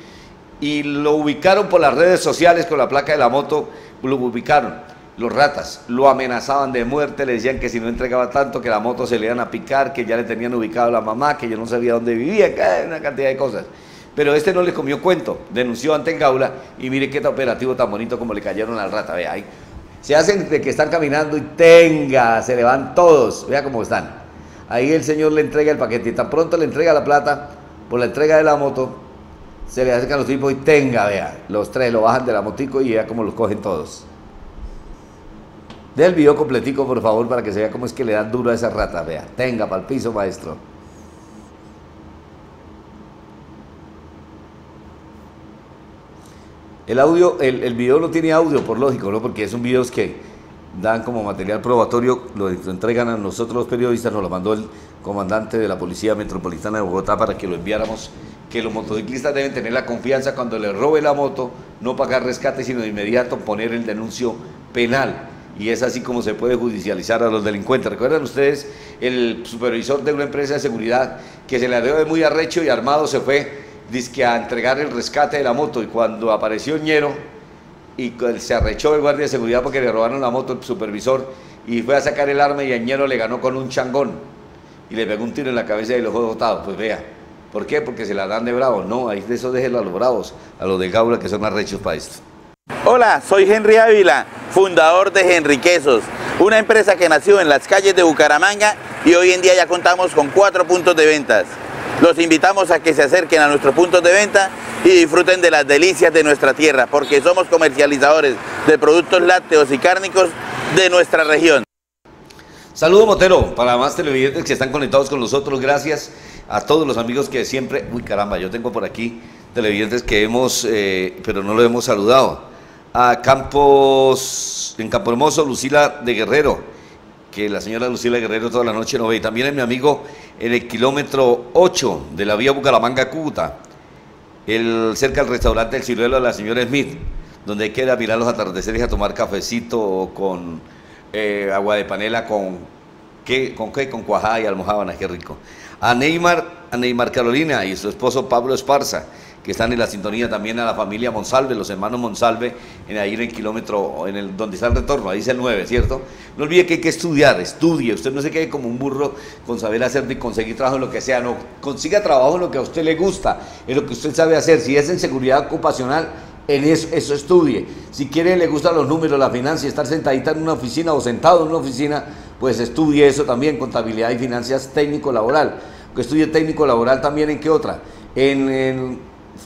y lo ubicaron por las redes sociales con la placa de la moto, lo ubicaron. Los ratas lo amenazaban de muerte, le decían que si no entregaba tanto, que la moto se le iban a picar, que ya le tenían ubicado a la mamá, que yo no sabía dónde vivía, una cantidad de cosas. Pero este no le comió cuento, denunció ante el Gaula y mire qué operativo tan bonito como le cayeron al rata, vea ahí. Se hacen de que están caminando y tenga, se le van todos, vea cómo están. Ahí el señor le entrega el paquete y tan pronto le entrega la plata por la entrega de la moto, se le acercan los tipos y tenga, vea, los tres lo bajan de la motico y vea cómo los cogen todos. Dé el video completico, por favor, para que se vea cómo es que le dan duro a esa rata, vea. Tenga, para el piso, maestro. El audio, el, el video no tiene audio, por lógico, ¿no? Porque son videos que dan como material probatorio, lo entregan a nosotros los periodistas, nos lo mandó el comandante de la Policía Metropolitana de Bogotá para que lo enviáramos, que los motociclistas deben tener la confianza cuando le robe la moto, no pagar rescate, sino de inmediato poner el denuncio penal. Y es así como se puede judicializar a los delincuentes. ¿Recuerdan ustedes el supervisor de una empresa de seguridad que se le dio de muy arrecho y armado se fue dizque a entregar el rescate de la moto y cuando apareció Ñero y se arrechó el guardia de seguridad porque le robaron la moto el supervisor y fue a sacar el arma y a Ñero le ganó con un changón y le pegó un tiro en la cabeza y lo dejó botado. Pues vea, ¿por qué? Porque se la dan de bravos. No, ahí de eso déjenlo a los bravos, a los de Gaula que son arrechos para esto. Hola, soy Henry Ávila, fundador de Henry Quesos, una empresa que nació en las calles de Bucaramanga y hoy en día ya contamos con cuatro puntos de ventas. Los invitamos a que se acerquen a nuestros puntos de venta y disfruten de las delicias de nuestra tierra, porque somos comercializadores de productos lácteos y cárnicos de nuestra región. Saludo Motero, para más televidentes que están conectados con nosotros, gracias a todos los amigos que siempre, uy caramba, yo tengo por aquí televidentes que hemos, eh, pero no lo hemos saludado. A Campos, en Campo Hermoso, Lucila de Guerrero, que la señora Lucila Guerrero toda la noche no ve. Y también es mi amigo en el kilómetro 8 de la vía Bucaramanga Cúcuta, el, cerca del restaurante El Ciruelo de la señora Smith, donde hay que ir a mirar los atardeceres a tomar cafecito con eh, agua de panela con ¿qué? con qué, con cuajada y almojábana, qué rico. A Neymar, a Neymar Carolina y su esposo Pablo Esparza, que están en la sintonía también a la familia Monsalve, los hermanos Monsalve, en ahí en el kilómetro, en el donde está el retorno, ahí es el 9, ¿cierto? No olvide que hay que estudiar, estudie, usted no se quede como un burro con saber hacer ni conseguir trabajo en lo que sea, no, consiga trabajo en lo que a usted le gusta, en lo que usted sabe hacer, si es en seguridad ocupacional, en eso, eso estudie. Si quiere, le gustan los números, la finanza, estar sentadita en una oficina o sentado en una oficina, pues estudie eso también, contabilidad y finanzas técnico-laboral. Que estudie técnico-laboral también en qué otra. En,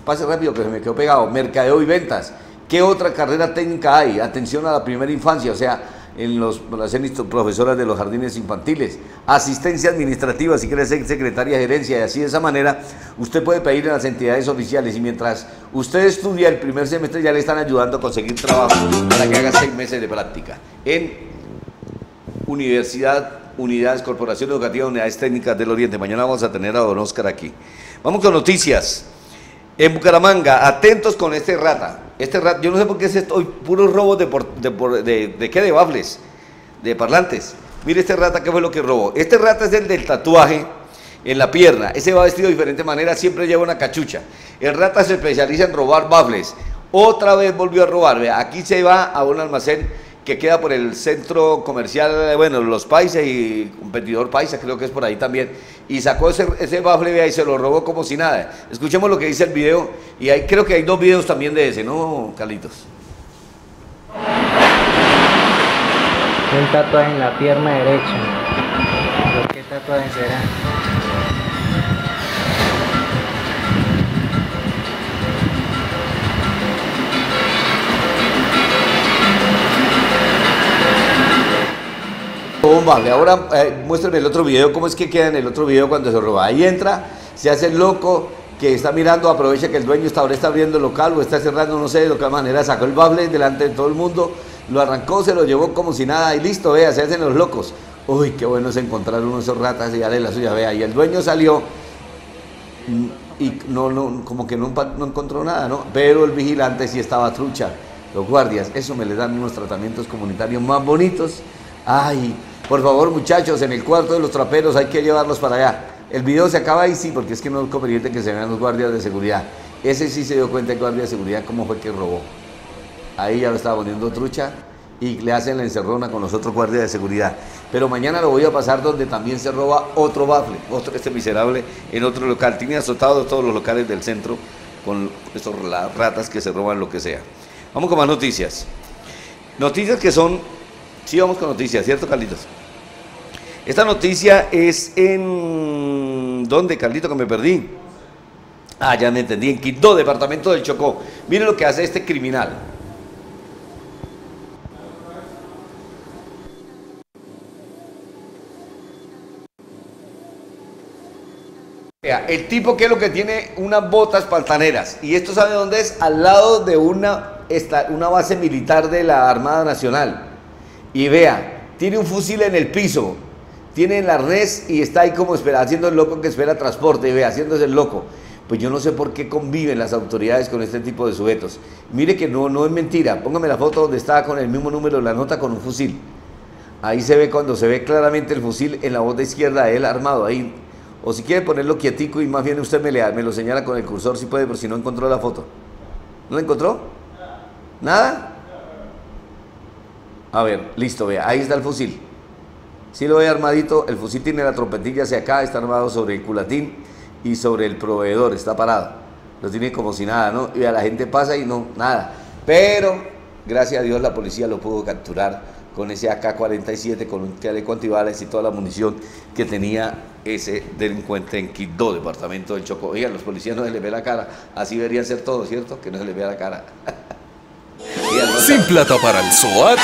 pase rápido que se me quedó pegado, mercadeo y ventas. ¿Qué otra carrera técnica hay? Atención a la primera infancia, o sea, en los, las profesoras de los jardines infantiles, asistencia administrativa, si quiere ser secretaria de gerencia, y así de esa manera usted puede pedir en las entidades oficiales y mientras usted estudia el primer semestre ya le están ayudando a conseguir trabajo para que haga seis meses de práctica en Universidad, Unidades, Corporación Educativa, Unidades Técnicas del Oriente. Mañana vamos a tener a don Oscar aquí. Vamos con noticias. En Bucaramanga, atentos con este rata. Este rata, yo no sé por qué es esto, puros robos de, de, de, de, qué, de baffles, de parlantes. Mire este rata, ¿qué fue lo que robó? Este rata es el del tatuaje en la pierna. Ese va vestido de diferente manera, siempre lleva una cachucha. El rata se especializa en robar baffles. Otra vez volvió a robar. Aquí se va a un almacén que queda por el centro comercial, bueno, Los Paisas y competidor Paisa, creo que es por ahí también, y sacó ese, ese bafle y se lo robó como si nada. Escuchemos lo que dice el video, y hay, creo que hay dos videos también de ese, ¿no, Carlitos? Un tatuaje en la pierna derecha. qué tatuaje será? Ahora eh, el otro video, cómo es que queda en el otro video cuando se roba. Ahí entra, se hace el loco que está mirando, aprovecha que el dueño está, ahora está abriendo el local o está cerrando, no sé de qué manera, sacó el bable delante de todo el mundo, lo arrancó, se lo llevó como si nada y listo, vea, se hacen los locos. Uy, qué bueno es encontrar uno de esos ratas y darle la suya, vea. Y el dueño salió y no, no, como que no, no encontró nada, ¿no? Pero el vigilante sí estaba trucha, los guardias, eso me le dan unos tratamientos comunitarios más bonitos. Ay, por favor, muchachos, en el cuarto de los traperos hay que llevarlos para allá. El video se acaba ahí, sí, porque es que no es conveniente que se vean los guardias de seguridad. Ese sí se dio cuenta el guardia de seguridad cómo fue que robó. Ahí ya lo estaba poniendo trucha y le hacen la encerrona con los otros guardias de seguridad. Pero mañana lo voy a pasar donde también se roba otro bafle, otro, este miserable, en otro local. Tiene azotado todos los locales del centro con estos ratas que se roban lo que sea. Vamos con más noticias. Noticias que son Sí, vamos con noticias, ¿cierto, Carlitos? Esta noticia es en... ¿Dónde, Carlito, que me perdí? Ah, ya me entendí, en Quito, departamento del Chocó. Mire lo que hace este criminal. El tipo que es lo que tiene unas botas pantaneras. Y esto sabe dónde es, al lado de una, una base militar de la Armada Nacional. Y vea, tiene un fusil en el piso, tiene la res y está ahí como espera, haciendo el loco que espera transporte, y vea, haciéndose el loco. Pues yo no sé por qué conviven las autoridades con este tipo de sujetos. Mire que no, no es mentira. Póngame la foto donde está con el mismo número de la nota con un fusil. Ahí se ve cuando se ve claramente el fusil en la de izquierda, él armado ahí. O si quiere ponerlo quietico y más bien usted me, me lo señala con el cursor si puede, por si no encontró la foto. ¿No la encontró? ¿Nada? A ver, listo, vea, ahí está el fusil. Si lo ve armadito, el fusil tiene la trompetilla hacia acá, está armado sobre el culatín y sobre el proveedor, está parado. Lo tiene como si nada, ¿no? Y a la gente pasa y no, nada. Pero, gracias a Dios, la policía lo pudo capturar con ese AK-47, con un chaleco antibales y toda la munición que tenía ese delincuente en Quito, departamento del Chocó. Oigan, los policías no se les ve la cara, así deberían ser todos, ¿cierto? Que no se les vea la cara. [LAUGHS] Sin plata para el SOAT,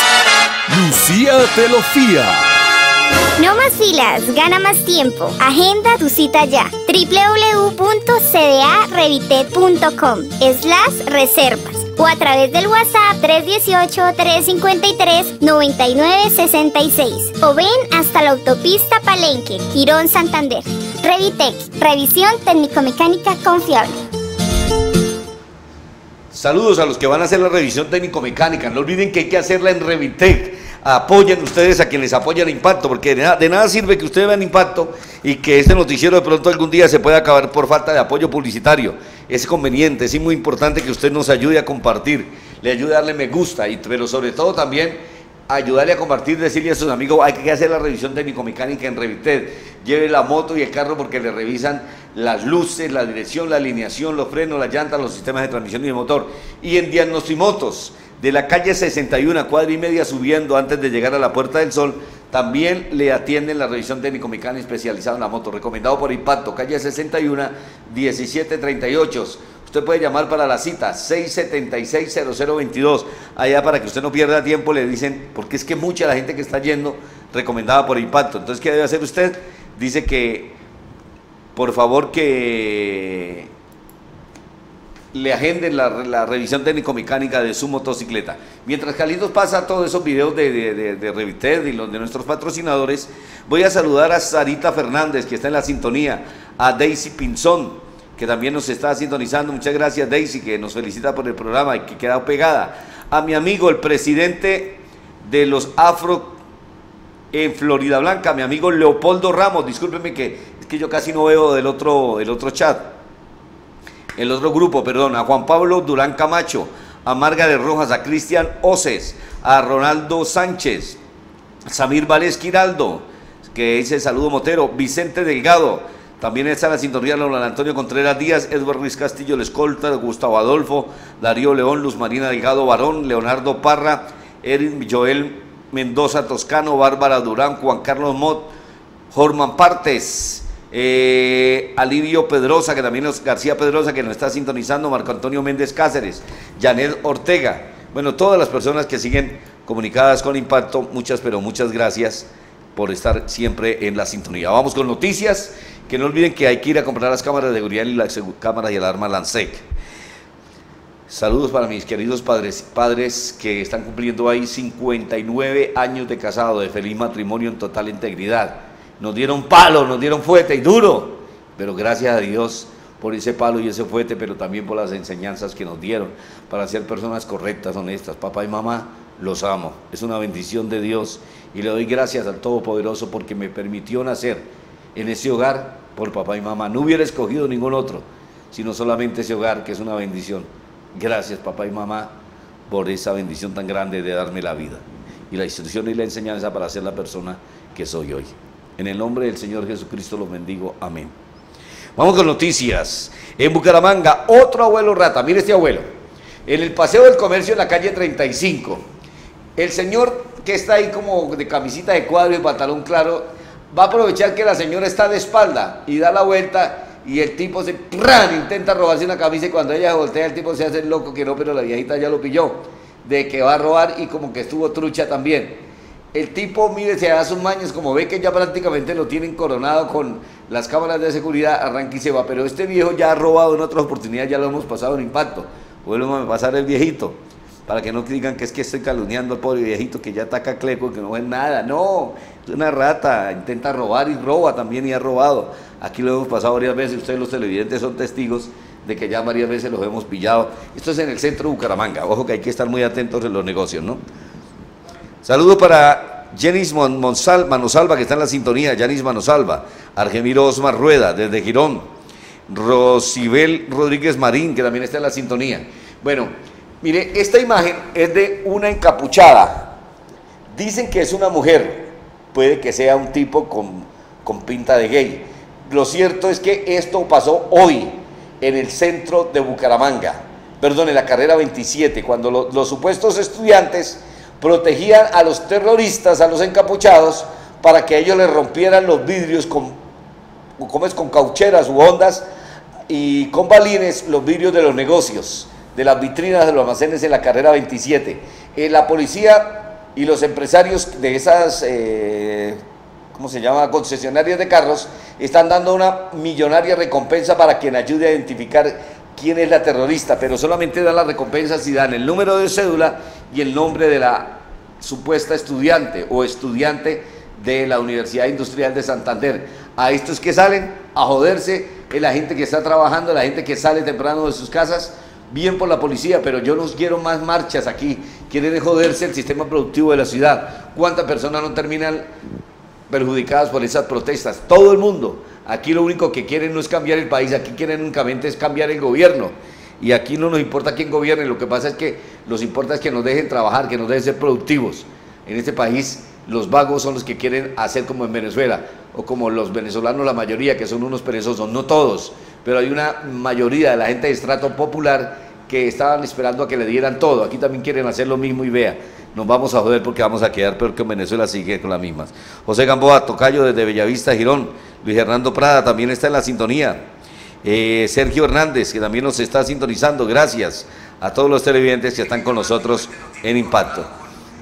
Lucía te lo fía. No más filas, gana más tiempo. Agenda tu cita ya. www.cdarevite.com slash reservas o a través del WhatsApp 318-353-9966 o ven hasta la autopista Palenque, Quirón, Santander. Revitec, revisión técnico-mecánica confiable. Saludos a los que van a hacer la revisión técnico-mecánica. No olviden que hay que hacerla en Revitec. Apoyen ustedes a quienes apoyan Impacto, porque de nada, de nada sirve que ustedes vean Impacto y que este noticiero de pronto algún día se pueda acabar por falta de apoyo publicitario. Es conveniente, es muy importante que usted nos ayude a compartir, le ayude a darle me gusta, y, pero sobre todo también ayudarle a compartir, decirle a sus amigos, hay que hacer la revisión técnico-mecánica en Revited, lleve la moto y el carro porque le revisan las luces, la dirección, la alineación, los frenos, las llantas, los sistemas de transmisión y de motor. Y en Diagnostimotos, de la calle 61, cuadra y media subiendo antes de llegar a la Puerta del Sol, también le atienden la revisión técnico-mecánica especializada en la moto, recomendado por Impacto, calle 61, 1738. Usted puede llamar para la cita 676-0022. Allá para que usted no pierda tiempo le dicen, porque es que mucha la gente que está yendo recomendada por Impacto. Entonces, ¿qué debe hacer usted? Dice que, por favor, que le agenden la, revisión técnico-mecánica de su motocicleta. Mientras Carlitos pasa todos esos videos de, de, de, y los de nuestros patrocinadores, voy a saludar a Sarita Fernández, que está en la sintonía, a Daisy Pinzón, que también nos está sintonizando. Muchas gracias, Daisy, que nos felicita por el programa y que queda pegada. A mi amigo, el presidente de los Afro en Florida Blanca, mi amigo Leopoldo Ramos, discúlpeme que es que yo casi no veo del otro, el otro chat el otro grupo, perdón, a Juan Pablo Durán Camacho, a Margaret Rojas, a Cristian Oces, a Ronaldo Sánchez, Samir Vales Quiraldo, que dice saludo Motero, Vicente Delgado, también está en la sintonía León Antonio Contreras Díaz, Edward Ruiz Castillo, Lescolta, Gustavo Adolfo, Darío León, Luz Marina Delgado Barón, Leonardo Parra, Erin Joel Mendoza Toscano, Bárbara Durán, Juan Carlos Mott, Jorman Partes, eh, Alivio Pedrosa, que también es García Pedrosa, que nos está sintonizando, Marco Antonio Méndez Cáceres, Janet Ortega, bueno, todas las personas que siguen comunicadas con Impacto, muchas, pero muchas gracias por estar siempre en la sintonía. Vamos con noticias, que no olviden que hay que ir a comprar las cámaras de seguridad y las cámaras y alarma Lansec. Saludos para mis queridos padres, padres que están cumpliendo ahí 59 años de casado, de feliz matrimonio en total integridad nos dieron palo, nos dieron fuerte y duro, pero gracias a Dios por ese palo y ese fuerte, pero también por las enseñanzas que nos dieron para ser personas correctas, honestas. Papá y mamá, los amo. Es una bendición de Dios y le doy gracias al Todopoderoso porque me permitió nacer en ese hogar por papá y mamá. No hubiera escogido ningún otro, sino solamente ese hogar que es una bendición. Gracias papá y mamá por esa bendición tan grande de darme la vida y la instrucción y la enseñanza para ser la persona que soy hoy. En el nombre del Señor Jesucristo los bendigo. Amén. Vamos con noticias. En Bucaramanga, otro abuelo rata. Mire este abuelo. En el Paseo del Comercio en la calle 35. El señor que está ahí como de camisita de cuadro y pantalón claro, va a aprovechar que la señora está de espalda y da la vuelta y el tipo se ¡pran! intenta robarse una camisa y cuando ella voltea el tipo se hace el loco que no, pero la viejita ya lo pilló de que va a robar y como que estuvo trucha también. El tipo, mire, se da sus maños, como ve que ya prácticamente lo tienen coronado con las cámaras de seguridad, arranca y se va. Pero este viejo ya ha robado en otras oportunidades, ya lo hemos pasado en impacto. Vuelvo a pasar el viejito, para que no digan que es que estoy calumniando al pobre viejito que ya ataca Cleco, que no ve nada. No, es una rata, intenta robar y roba también y ha robado. Aquí lo hemos pasado varias veces, ustedes los televidentes son testigos de que ya varias veces los hemos pillado. Esto es en el centro de Bucaramanga. Ojo que hay que estar muy atentos en los negocios, ¿no? Saludo para Jenis Manosalva, que está en la sintonía, Jenis Manosalva, Argemiro Osmar Rueda, desde Girón, Rosibel Rodríguez Marín, que también está en la sintonía. Bueno, mire, esta imagen es de una encapuchada. Dicen que es una mujer, puede que sea un tipo con, con pinta de gay. Lo cierto es que esto pasó hoy en el centro de Bucaramanga, perdón, en la carrera 27, cuando lo, los supuestos estudiantes protegían a los terroristas, a los encapuchados, para que ellos les rompieran los vidrios con, ¿cómo es? con caucheras u ondas y con balines los vidrios de los negocios, de las vitrinas de los almacenes en la carrera 27. Eh, la policía y los empresarios de esas, eh, ¿cómo se llama?, concesionarias de carros, están dando una millonaria recompensa para quien ayude a identificar quién es la terrorista, pero solamente dan las recompensas si dan el número de cédula y el nombre de la supuesta estudiante o estudiante de la Universidad Industrial de Santander. A estos que salen a joderse es la gente que está trabajando, la gente que sale temprano de sus casas bien por la policía, pero yo no quiero más marchas aquí. Quieren joderse el sistema productivo de la ciudad. ¿Cuántas personas no terminan perjudicadas por esas protestas? Todo el mundo. Aquí lo único que quieren no es cambiar el país, aquí quieren únicamente es cambiar el gobierno. Y aquí no nos importa quién gobierne, lo que pasa es que nos importa es que nos dejen trabajar, que nos dejen ser productivos. En este país los vagos son los que quieren hacer como en Venezuela, o como los venezolanos, la mayoría, que son unos perezosos, no todos, pero hay una mayoría de la gente de estrato popular que estaban esperando a que le dieran todo. Aquí también quieren hacer lo mismo y vea, nos vamos a joder porque vamos a quedar peor que en Venezuela, sigue con las mismas. José Gamboa, Tocayo desde Bellavista, Girón, Luis Hernando Prada también está en la sintonía. Eh, Sergio Hernández, que también nos está sintonizando, gracias a todos los televidentes que están con nosotros en Impacto.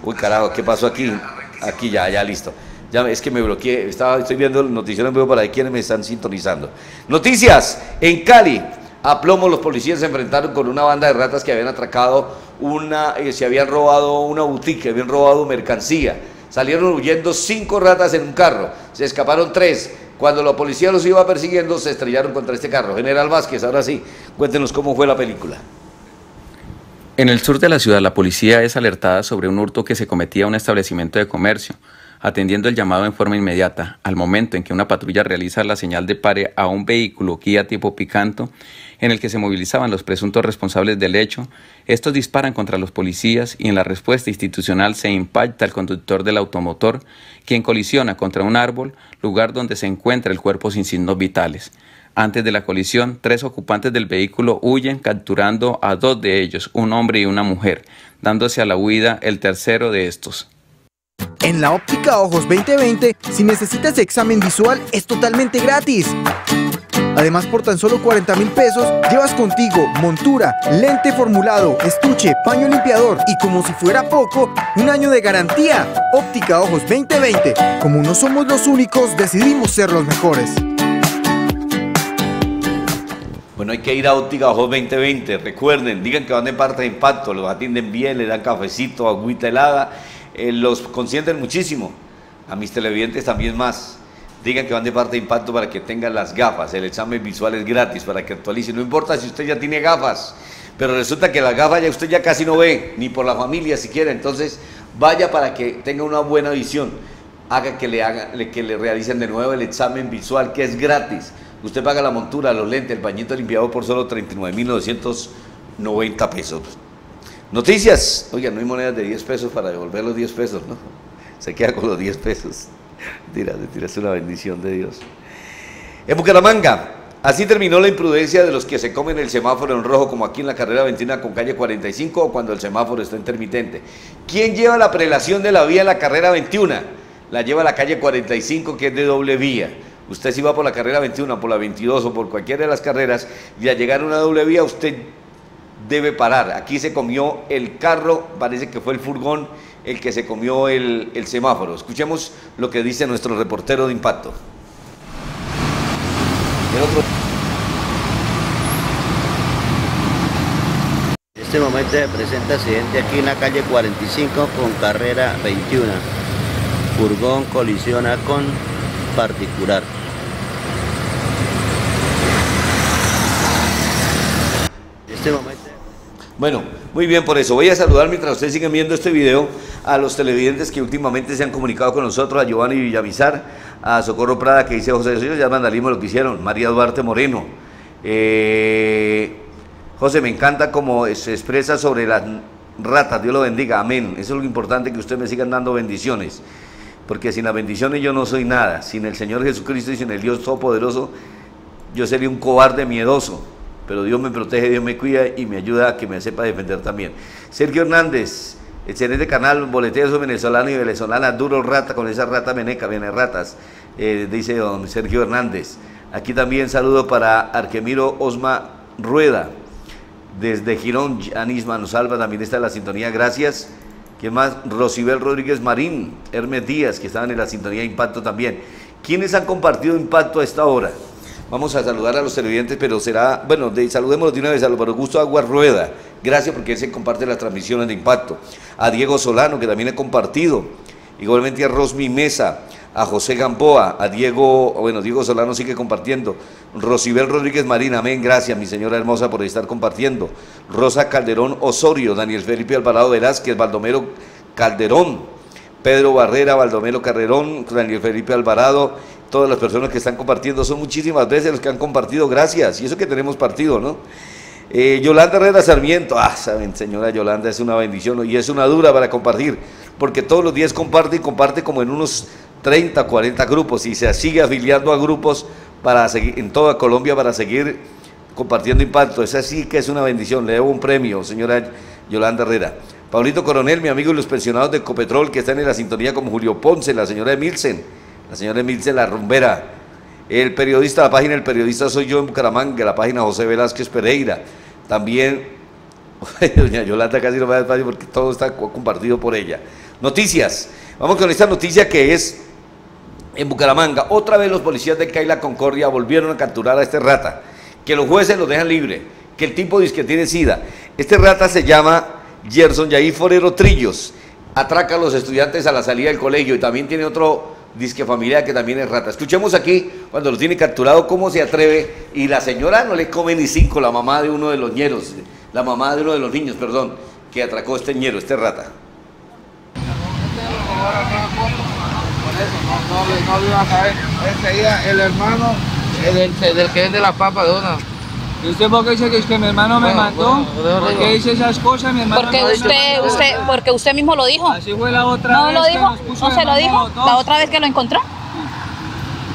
Uy, carajo, ¿qué pasó aquí? Aquí ya, ya listo. Ya es que me bloqueé, estaba, estoy viendo el noticiero en vivo para ver quiénes me están sintonizando. Noticias, en Cali, a plomo los policías se enfrentaron con una banda de ratas que habían atracado una, eh, se habían robado una boutique, habían robado mercancía. Salieron huyendo cinco ratas en un carro, se escaparon tres. Cuando la policía los iba persiguiendo, se estrellaron contra este carro. General Vázquez, ahora sí, cuéntenos cómo fue la película. En el sur de la ciudad, la policía es alertada sobre un hurto que se cometía en un establecimiento de comercio, atendiendo el llamado en forma inmediata. Al momento en que una patrulla realiza la señal de pare a un vehículo Kia tipo Picanto, en el que se movilizaban los presuntos responsables del hecho, estos disparan contra los policías y en la respuesta institucional se impacta al conductor del automotor, quien colisiona contra un árbol, lugar donde se encuentra el cuerpo sin signos vitales. Antes de la colisión, tres ocupantes del vehículo huyen capturando a dos de ellos, un hombre y una mujer, dándose a la huida el tercero de estos. En la óptica Ojos 2020, si necesitas examen visual, es totalmente gratis. Además, por tan solo 40 mil pesos, llevas contigo montura, lente formulado, estuche, paño limpiador y como si fuera poco, un año de garantía. Óptica Ojos 2020. Como no somos los únicos, decidimos ser los mejores. Bueno, hay que ir a Óptica Ojos 2020. Recuerden, digan que van de parte de impacto, los atienden bien, les dan cafecito, agüita helada, eh, los consienten muchísimo. A mis televidentes también más digan que van de parte de impacto para que tengan las gafas. El examen visual es gratis para que actualicen. No importa si usted ya tiene gafas, pero resulta que las gafas ya usted ya casi no ve, ni por la familia siquiera. Entonces, vaya para que tenga una buena visión. Haga que le, haga, que le realicen de nuevo el examen visual, que es gratis. Usted paga la montura, los lentes, el bañito limpiado por solo 39.990 pesos. Noticias. Oiga, no hay monedas de 10 pesos para devolver los 10 pesos, ¿no? Se queda con los 10 pesos. [LAUGHS] Tira, es una bendición de Dios. En Bucaramanga, así terminó la imprudencia de los que se comen el semáforo en rojo, como aquí en la carrera 21 con calle 45 o cuando el semáforo está intermitente. ¿Quién lleva la prelación de la vía en la carrera 21? La lleva la calle 45, que es de doble vía. Usted si va por la carrera 21, por la 22 o por cualquiera de las carreras y al llegar a una doble vía usted debe parar. Aquí se comió el carro, parece que fue el furgón el que se comió el, semáforo. Escuchemos lo que dice nuestro reportero de impacto. En este momento se presenta accidente aquí en la calle 45 con carrera 21. Furgón colisiona con particular. En este momento bueno, muy bien por eso. Voy a saludar mientras ustedes siguen viendo este video a los televidentes que últimamente se han comunicado con nosotros, a Giovanni Villamizar, a Socorro Prada, que dice José, ellos ya vandalismo lo que hicieron, María Duarte Moreno. Eh, José, me encanta cómo se expresa sobre las ratas, Dios lo bendiga, amén. Eso es lo importante, que ustedes me sigan dando bendiciones, porque sin las bendiciones yo no soy nada, sin el Señor Jesucristo y sin el Dios Todopoderoso, yo sería un cobarde miedoso pero Dios me protege, Dios me cuida y me ayuda a que me sepa defender también. Sergio Hernández, excelente canal, boleteos venezolano y venezolana, duro rata con esa rata meneca, viene ratas, eh, dice don Sergio Hernández. Aquí también saludo para Arquemiro Osma Rueda, desde Girón, Anisma nos salva, también está en la sintonía, gracias. ¿Quién más? Rosibel Rodríguez Marín, Hermes Díaz, que estaban en la sintonía de Impacto también. ¿Quiénes han compartido Impacto a esta hora? Vamos a saludar a los televidentes, pero será, bueno, de, de una vez a los Gusto Agua Rueda. Gracias porque él se comparte las transmisiones de impacto. A Diego Solano, que también ha compartido. Igualmente a Rosmi Mesa, a José Gamboa, a Diego, bueno, Diego Solano sigue compartiendo, Rosibel Rodríguez Marina, amén, gracias mi señora hermosa por estar compartiendo, Rosa Calderón Osorio, Daniel Felipe Alvarado Velázquez, Baldomero Calderón, Pedro Barrera, Baldomero Carrerón, Daniel Felipe Alvarado, todas las personas que están compartiendo, son muchísimas veces los que han compartido, gracias, y eso que tenemos partido, ¿no? Eh, Yolanda Herrera Sarmiento, ah, saben, señora Yolanda, es una bendición y es una dura para compartir, porque todos los días comparte y comparte como en unos 30, 40 grupos y se sigue afiliando a grupos para seguir, en toda Colombia para seguir compartiendo impacto. Esa sí que es una bendición. Le debo un premio, señora Yolanda Herrera. Paulito Coronel, mi amigo y los pensionados de Copetrol que están en la sintonía como Julio Ponce, la señora Emilsen, la señora Emilsen La Rumbera, el periodista, la página El Periodista Soy Yo en Bucaramanga, la página José Velázquez Pereira, también, [LAUGHS] doña Yolanda casi no me da espacio porque todo está compartido por ella. Noticias, vamos con esta noticia que es en Bucaramanga, otra vez los policías de Caila Concordia volvieron a capturar a este rata, que los jueces lo dejan libre, que el tipo dice que tiene sida. Este rata se llama Gerson Yair Forero Trillos, atraca a los estudiantes a la salida del colegio y también tiene otro disque familiar que también es rata. Escuchemos aquí, cuando lo tiene capturado, cómo se atreve y la señora no le come ni cinco, la mamá de uno de los ñeros, la mamá de uno de los niños, perdón, que atracó este ñero, este rata. no, no, a saber. Ese día el hermano del, del que es de la papa de una. ¿Y usted por qué dice que, es que mi hermano me mató? ¿Por qué dice esas cosas? Mi hermano porque usted, usted, porque usted mismo lo dijo. Así fue la otra no vez. lo dijo, no se lo dijo. La otra vez que lo encontró.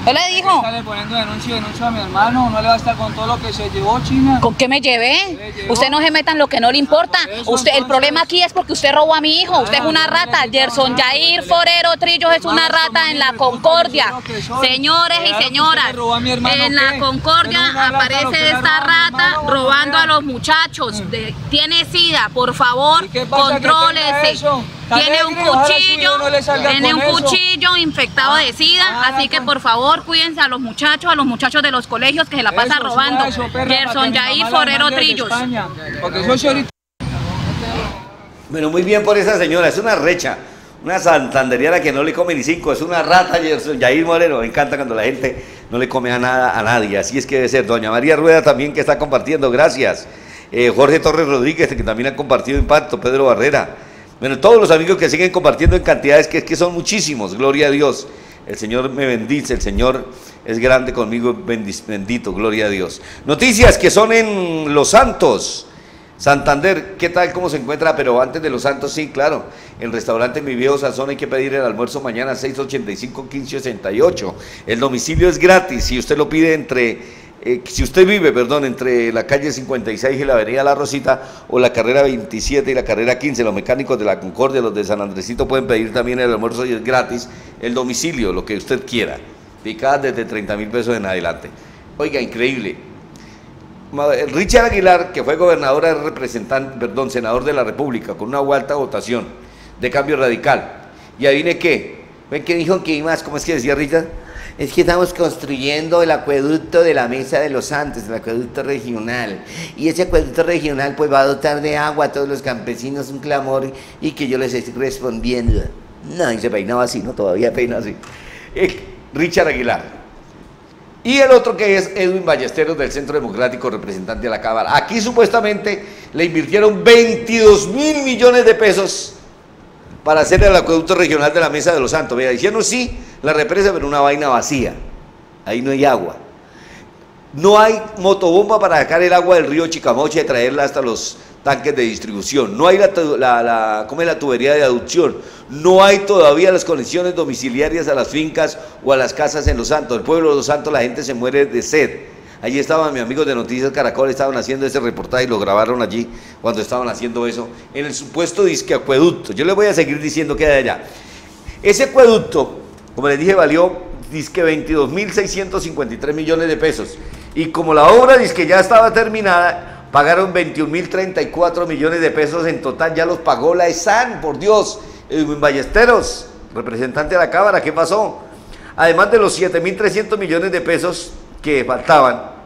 ¿Qué le dijo? Sale poniendo denuncia y denuncia a mi hermano, no le va a estar con todo lo que se llevó, China. ¿Con qué me llevé? Usted no se meta en lo que no le importa. Usted, el problema aquí es porque usted robó a mi hijo. Usted es una rata. Gerson Jair Forero Trillos es una rata en la Concordia. Señores y señoras, en la Concordia aparece esta rata robando a los muchachos. Tiene sida, por favor, contrólese. Tiene un cuchillo, tiene un cuchillo infectado de sida, así que por favor cuídense a los muchachos, a los muchachos de los colegios que se la pasan robando. Gerson Yair Forero Trillos. Bueno, muy bien por esa señora, es una recha, una santanderiana que no le come ni cinco, es una rata Gerson Yair Moreno, me encanta cuando la gente no le come a nada a nadie, así es que debe ser. Doña María Rueda también que está compartiendo, gracias. Eh, Jorge Torres Rodríguez que también ha compartido impacto, Pedro Barrera. Bueno, todos los amigos que siguen compartiendo en cantidades que, que son muchísimos, gloria a Dios. El Señor me bendice, el Señor es grande conmigo, bendito, gloria a Dios. Noticias que son en Los Santos, Santander, ¿qué tal? ¿Cómo se encuentra? Pero antes de Los Santos, sí, claro, el restaurante Mi Viejo Sazón hay que pedir el almuerzo mañana 685-1568. El domicilio es gratis, si usted lo pide entre eh, si usted vive, perdón, entre la calle 56 y la avenida La Rosita o la carrera 27 y la carrera 15, los mecánicos de la Concordia, los de San Andresito pueden pedir también el almuerzo y es gratis, el domicilio, lo que usted quiera, picadas desde 30 mil pesos en adelante. Oiga, increíble. Richard Aguilar, que fue gobernador, representante, perdón, senador de la República, con una alta votación de cambio radical. Y adivine qué, ¿ven qué dijo que más? ¿Cómo es que decía Richard? Es que estamos construyendo el acueducto de la Mesa de los Santos, el acueducto regional. Y ese acueducto regional pues va a dotar de agua a todos los campesinos, un clamor y que yo les estoy respondiendo. No, y se peinaba así, ¿no? Todavía peina así. Eh, Richard Aguilar. Y el otro que es Edwin Ballesteros del Centro Democrático, representante de la Cámara. Aquí supuestamente le invirtieron 22 mil millones de pesos para hacer el acueducto regional de la Mesa de los Santos. Vea, dijeron sí, la represa, pero una vaina vacía. Ahí no hay agua. No hay motobomba para sacar el agua del río Chicamocha y traerla hasta los tanques de distribución. No hay la, la, ¿cómo es la tubería de aducción. No hay todavía las conexiones domiciliarias a las fincas o a las casas en Los Santos. El pueblo de Los Santos la gente se muere de sed. Allí estaban mis amigos de Noticias Caracol, estaban haciendo ese reportaje y lo grabaron allí cuando estaban haciendo eso, en el supuesto disque acueducto. Yo les voy a seguir diciendo que de allá. Ese acueducto, como les dije, valió disque 22.653 millones de pesos. Y como la obra disque ya estaba terminada, pagaron 21.034 millones de pesos en total, ya los pagó la ESAN, por Dios. Ballesteros, representante de la Cámara, ¿qué pasó? Además de los 7.300 millones de pesos que faltaban,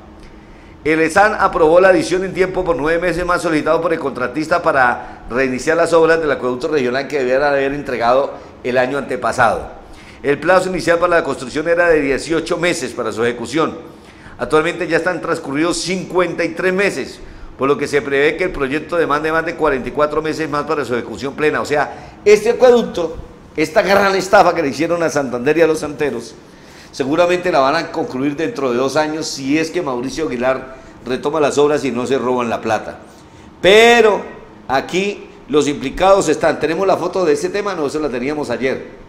el ESAN aprobó la adición en tiempo por nueve meses más solicitado por el contratista para reiniciar las obras del acueducto regional que debieran haber entregado el año antepasado. El plazo inicial para la construcción era de 18 meses para su ejecución. Actualmente ya están transcurridos 53 meses, por lo que se prevé que el proyecto demande más de 44 meses más para su ejecución plena. O sea, este acueducto, esta gran estafa que le hicieron a Santander y a los santeros, seguramente la van a concluir dentro de dos años si es que Mauricio Aguilar retoma las obras y no se roban la plata. Pero aquí los implicados están. Tenemos la foto de ese tema, no, eso la teníamos ayer.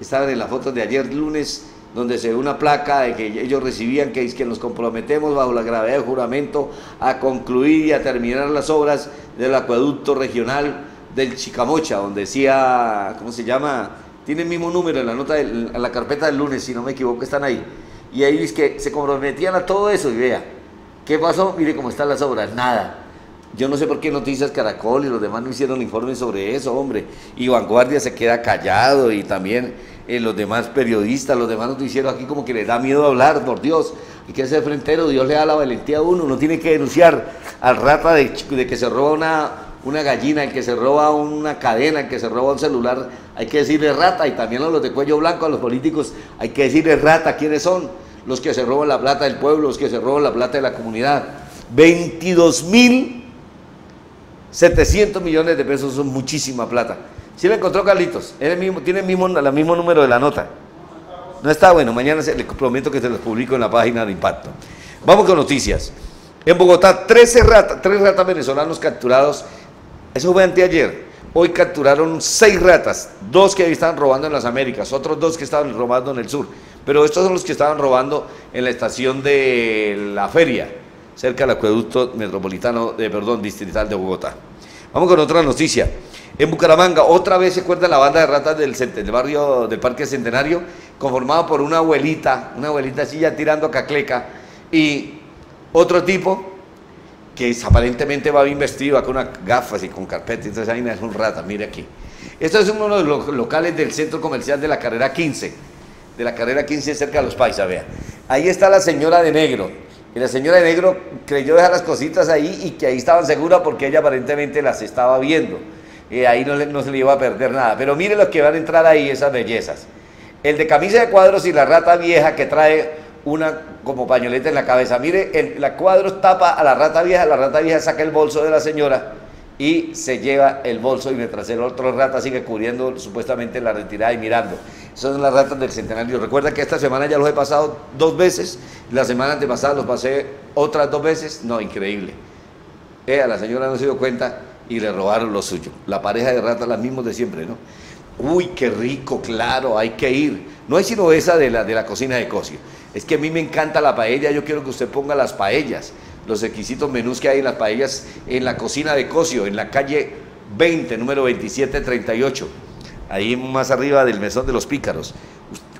Estaban en la foto de ayer lunes, donde se ve una placa de que ellos recibían que, es que nos comprometemos bajo la gravedad del juramento a concluir y a terminar las obras del acueducto regional del Chicamocha, donde decía, ¿cómo se llama? Tiene el mismo número en la nota, en la carpeta del lunes, si no me equivoco, están ahí. Y ahí dice que se comprometían a todo eso y vea, ¿qué pasó? Mire cómo están las obras, nada. Yo no sé por qué Noticias Caracol y los demás no hicieron informes sobre eso, hombre. Y Vanguardia se queda callado y también eh, los demás periodistas, los demás noticieros aquí como que les da miedo hablar, por Dios. Hay que ser frentero, Dios le da la valentía a uno. Uno tiene que denunciar al rata de, de que se roba una, una gallina, el que se roba una cadena, el que se roba un celular. Hay que decirle rata y también a los de cuello blanco, a los políticos, hay que decirle rata. ¿Quiénes son? Los que se roban la plata del pueblo, los que se roban la plata de la comunidad. 22 mil 700 millones de pesos son muchísima plata. Si le encontró Carlitos, el mismo, tiene el mismo, mismo número de la nota. No está bueno, mañana se, le prometo que se los publico en la página de Impacto. Vamos con noticias. En Bogotá, 13 ratas, 3 ratas venezolanos capturados. Eso fue anteayer. Hoy capturaron 6 ratas, dos que estaban robando en las Américas, otros dos que estaban robando en el sur. Pero estos son los que estaban robando en la estación de la feria cerca del acueducto metropolitano, de, perdón, distrital de Bogotá. Vamos con otra noticia. En Bucaramanga, otra vez se cuenta la banda de ratas del, del, barrio del Parque Centenario, conformada por una abuelita, una abuelita así ya tirando cacleca, y otro tipo que aparentemente va bien vestido, va con unas gafas y con carpeta, entonces ahí es un rata, mire aquí. Esto es uno de los locales del centro comercial de la carrera 15, de la carrera 15 cerca de los paisas, vea. Ahí está la señora de negro, y la señora de negro creyó dejar las cositas ahí y que ahí estaban seguras porque ella aparentemente las estaba viendo. Y ahí no, no se le iba a perder nada. Pero mire los que van a entrar ahí, esas bellezas. El de camisa de cuadros y la rata vieja que trae una como pañoleta en la cabeza. Mire, el, la cuadros tapa a la rata vieja, la rata vieja saca el bolso de la señora y se lleva el bolso y mientras el otro rata sigue cubriendo supuestamente la retirada y mirando. Son las ratas del centenario. Recuerda que esta semana ya los he pasado dos veces, la semana antepasada los pasé otras dos veces. No, increíble. Eh, a la señora no se dio cuenta y le robaron lo suyo. La pareja de ratas, las mismas de siempre, ¿no? Uy, qué rico, claro, hay que ir. No hay sino esa de la, de la cocina de Cosio. Es que a mí me encanta la paella, yo quiero que usted ponga las paellas, los exquisitos menús que hay en las paellas en la cocina de Cosio, en la calle 20, número 2738 ahí más arriba del mesón de los pícaros.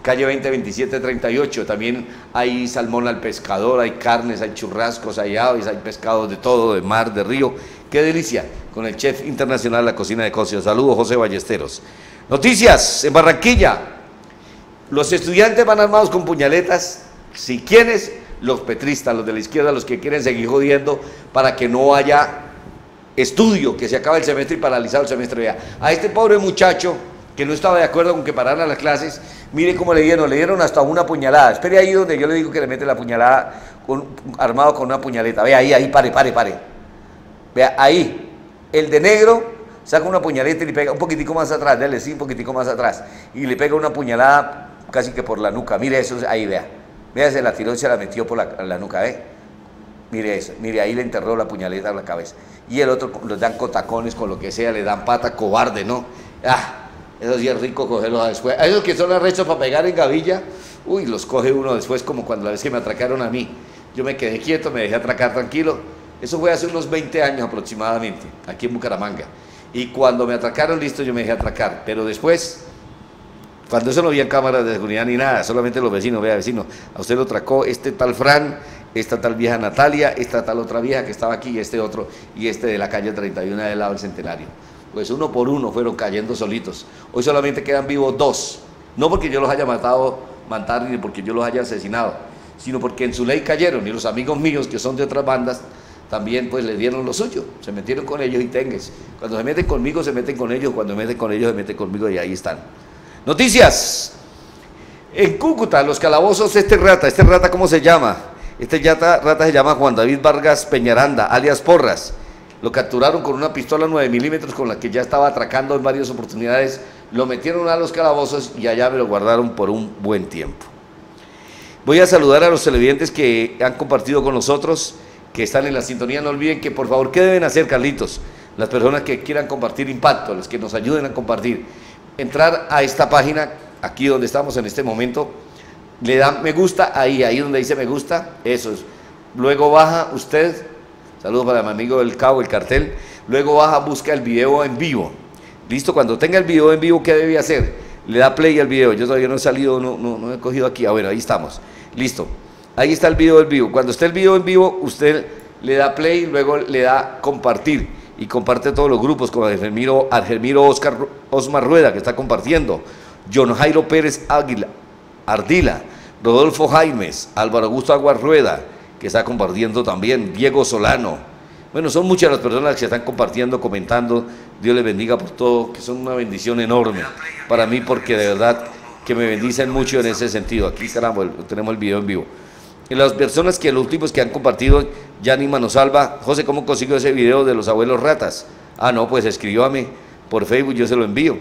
Calle 20, 27, 38. También hay salmón al pescador, hay carnes, hay churrascos, hay aves, hay pescados de todo, de mar, de río. ¡Qué delicia! Con el chef internacional de la cocina de Cosio. Saludos, José Ballesteros. Noticias en Barranquilla. Los estudiantes van armados con puñaletas. Si quienes, los petristas, los de la izquierda, los que quieren seguir jodiendo para que no haya estudio, que se acabe el semestre y paralizado el semestre. Vea, a este pobre muchacho que no estaba de acuerdo con que pararan las clases, mire cómo le dieron, le dieron hasta una puñalada. Espere ahí donde yo le digo que le mete la puñalada armado con una puñaleta. Vea ahí, ahí, pare, pare, pare. Vea ahí, el de negro saca una puñaleta y le pega un poquitico más atrás, dale, sí, un poquitico más atrás, y le pega una puñalada casi que por la nuca. Mire eso, ahí vea. Vea, se la tiró y se la metió por la, nuca, ¿ve? Mire eso, mire, ahí le enterró la puñaleta en la cabeza. Y el otro le dan cotacones con lo que sea, le dan pata, cobarde, ¿no? Ah, eso sí es rico cogerlos después. A esos que son arrechos para pegar en gavilla, uy, los coge uno después como cuando la vez que me atracaron a mí. Yo me quedé quieto, me dejé atracar tranquilo. Eso fue hace unos 20 años aproximadamente, aquí en Bucaramanga. Y cuando me atracaron, listo, yo me dejé atracar. Pero después, cuando eso no había cámaras de seguridad ni nada, solamente los vecinos, vea vecino, a usted lo atracó este tal Fran, esta tal vieja Natalia, esta tal otra vieja que estaba aquí, y este otro, y este de la calle 31 del lado del Centenario pues uno por uno fueron cayendo solitos. Hoy solamente quedan vivos dos. No porque yo los haya matado, matar, ni porque yo los haya asesinado, sino porque en su ley cayeron y los amigos míos que son de otras bandas también pues le dieron lo suyo, se metieron con ellos y tengues. Cuando se meten conmigo se meten con ellos, cuando se meten con ellos se meten conmigo y ahí están. Noticias. En Cúcuta, los calabozos, este rata, este rata, ¿cómo se llama? Este rata, rata se llama Juan David Vargas Peñaranda, alias Porras. Lo capturaron con una pistola 9 milímetros con la que ya estaba atracando en varias oportunidades. Lo metieron a los calabozos y allá me lo guardaron por un buen tiempo. Voy a saludar a los televidentes que han compartido con nosotros, que están en la sintonía. No olviden que por favor, ¿qué deben hacer, Carlitos? Las personas que quieran compartir impacto, los que nos ayuden a compartir. Entrar a esta página, aquí donde estamos en este momento, le dan me gusta ahí, ahí donde dice me gusta, eso es. Luego baja usted, saludos para mi amigo del cabo, el cartel, luego baja, busca el video en vivo. Listo, cuando tenga el video en vivo, ¿qué debe hacer? Le da play al video, yo todavía no he salido, no, no, no he cogido aquí, ah, bueno, ahí estamos, listo. Ahí está el video en vivo. Cuando esté el video en vivo, usted le da play, luego le da compartir y comparte todos los grupos como Argemiro, Oscar, Osmar Rueda, que está compartiendo, John Jairo Pérez Águila, Ardila, Rodolfo Jaimes, Álvaro Augusto Aguas Rueda, que está compartiendo también, Diego Solano. Bueno, son muchas las personas que están compartiendo, comentando. Dios les bendiga por todo, que son una bendición enorme para mí, porque de verdad que me bendicen mucho en ese sentido. Aquí tenemos el video en vivo. Y las personas que los últimos que han compartido, Yanni Manosalva, José, ¿cómo consiguió ese video de los abuelos ratas? Ah, no, pues escribió a mí por Facebook, yo se lo envío.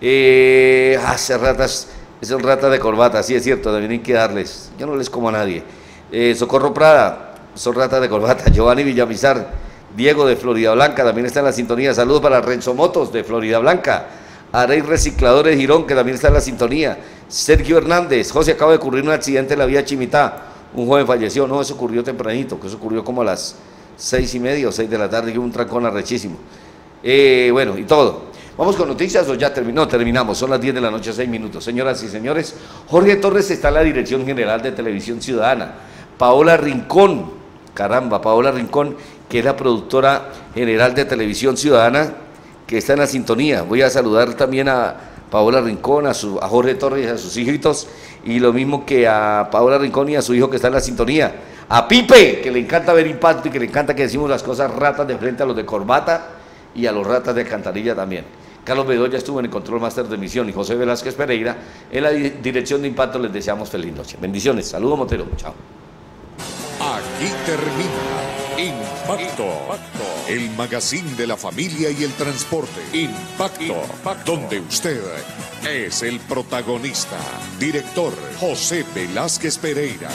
Eh, hace ratas, es el rata de corbata, sí es cierto, también hay que darles. Yo no les como a nadie. Eh, Socorro Prada, son ratas de corbata. [LAUGHS] Giovanni Villamizar, Diego de Florida Blanca, también está en la sintonía. Saludos para Renzo Motos de Florida Blanca. Arey Recicladores Girón, que también está en la sintonía. Sergio Hernández, José, acaba de ocurrir un accidente en la vía Chimitá. Un joven falleció. No, eso ocurrió tempranito, que eso ocurrió como a las seis y media o seis de la tarde, que hubo un trancón arrechísimo. Eh, bueno, y todo. Vamos con noticias o ya terminó, terminamos, son las 10 de la noche, 6 minutos. Señoras y señores, Jorge Torres está en la Dirección General de Televisión Ciudadana. Paola Rincón, caramba, Paola Rincón, que es la productora general de Televisión Ciudadana, que está en la sintonía. Voy a saludar también a Paola Rincón, a, su, Jorge Torres a sus hijitos, y lo mismo que a Paola Rincón y a su hijo que está en la sintonía. A Pipe, que le encanta ver impacto y que le encanta que decimos las cosas ratas de frente a los de corbata y a los ratas de cantarilla también. Carlos Bedoya estuvo en el control máster de emisión y José Velázquez Pereira en la dirección de impacto. Les deseamos feliz noche. Bendiciones. Saludos, Montero. Chao. Aquí termina Impacto, el magazine de la familia y el transporte. Impacto, donde usted es el protagonista. Director José Velázquez Pereira.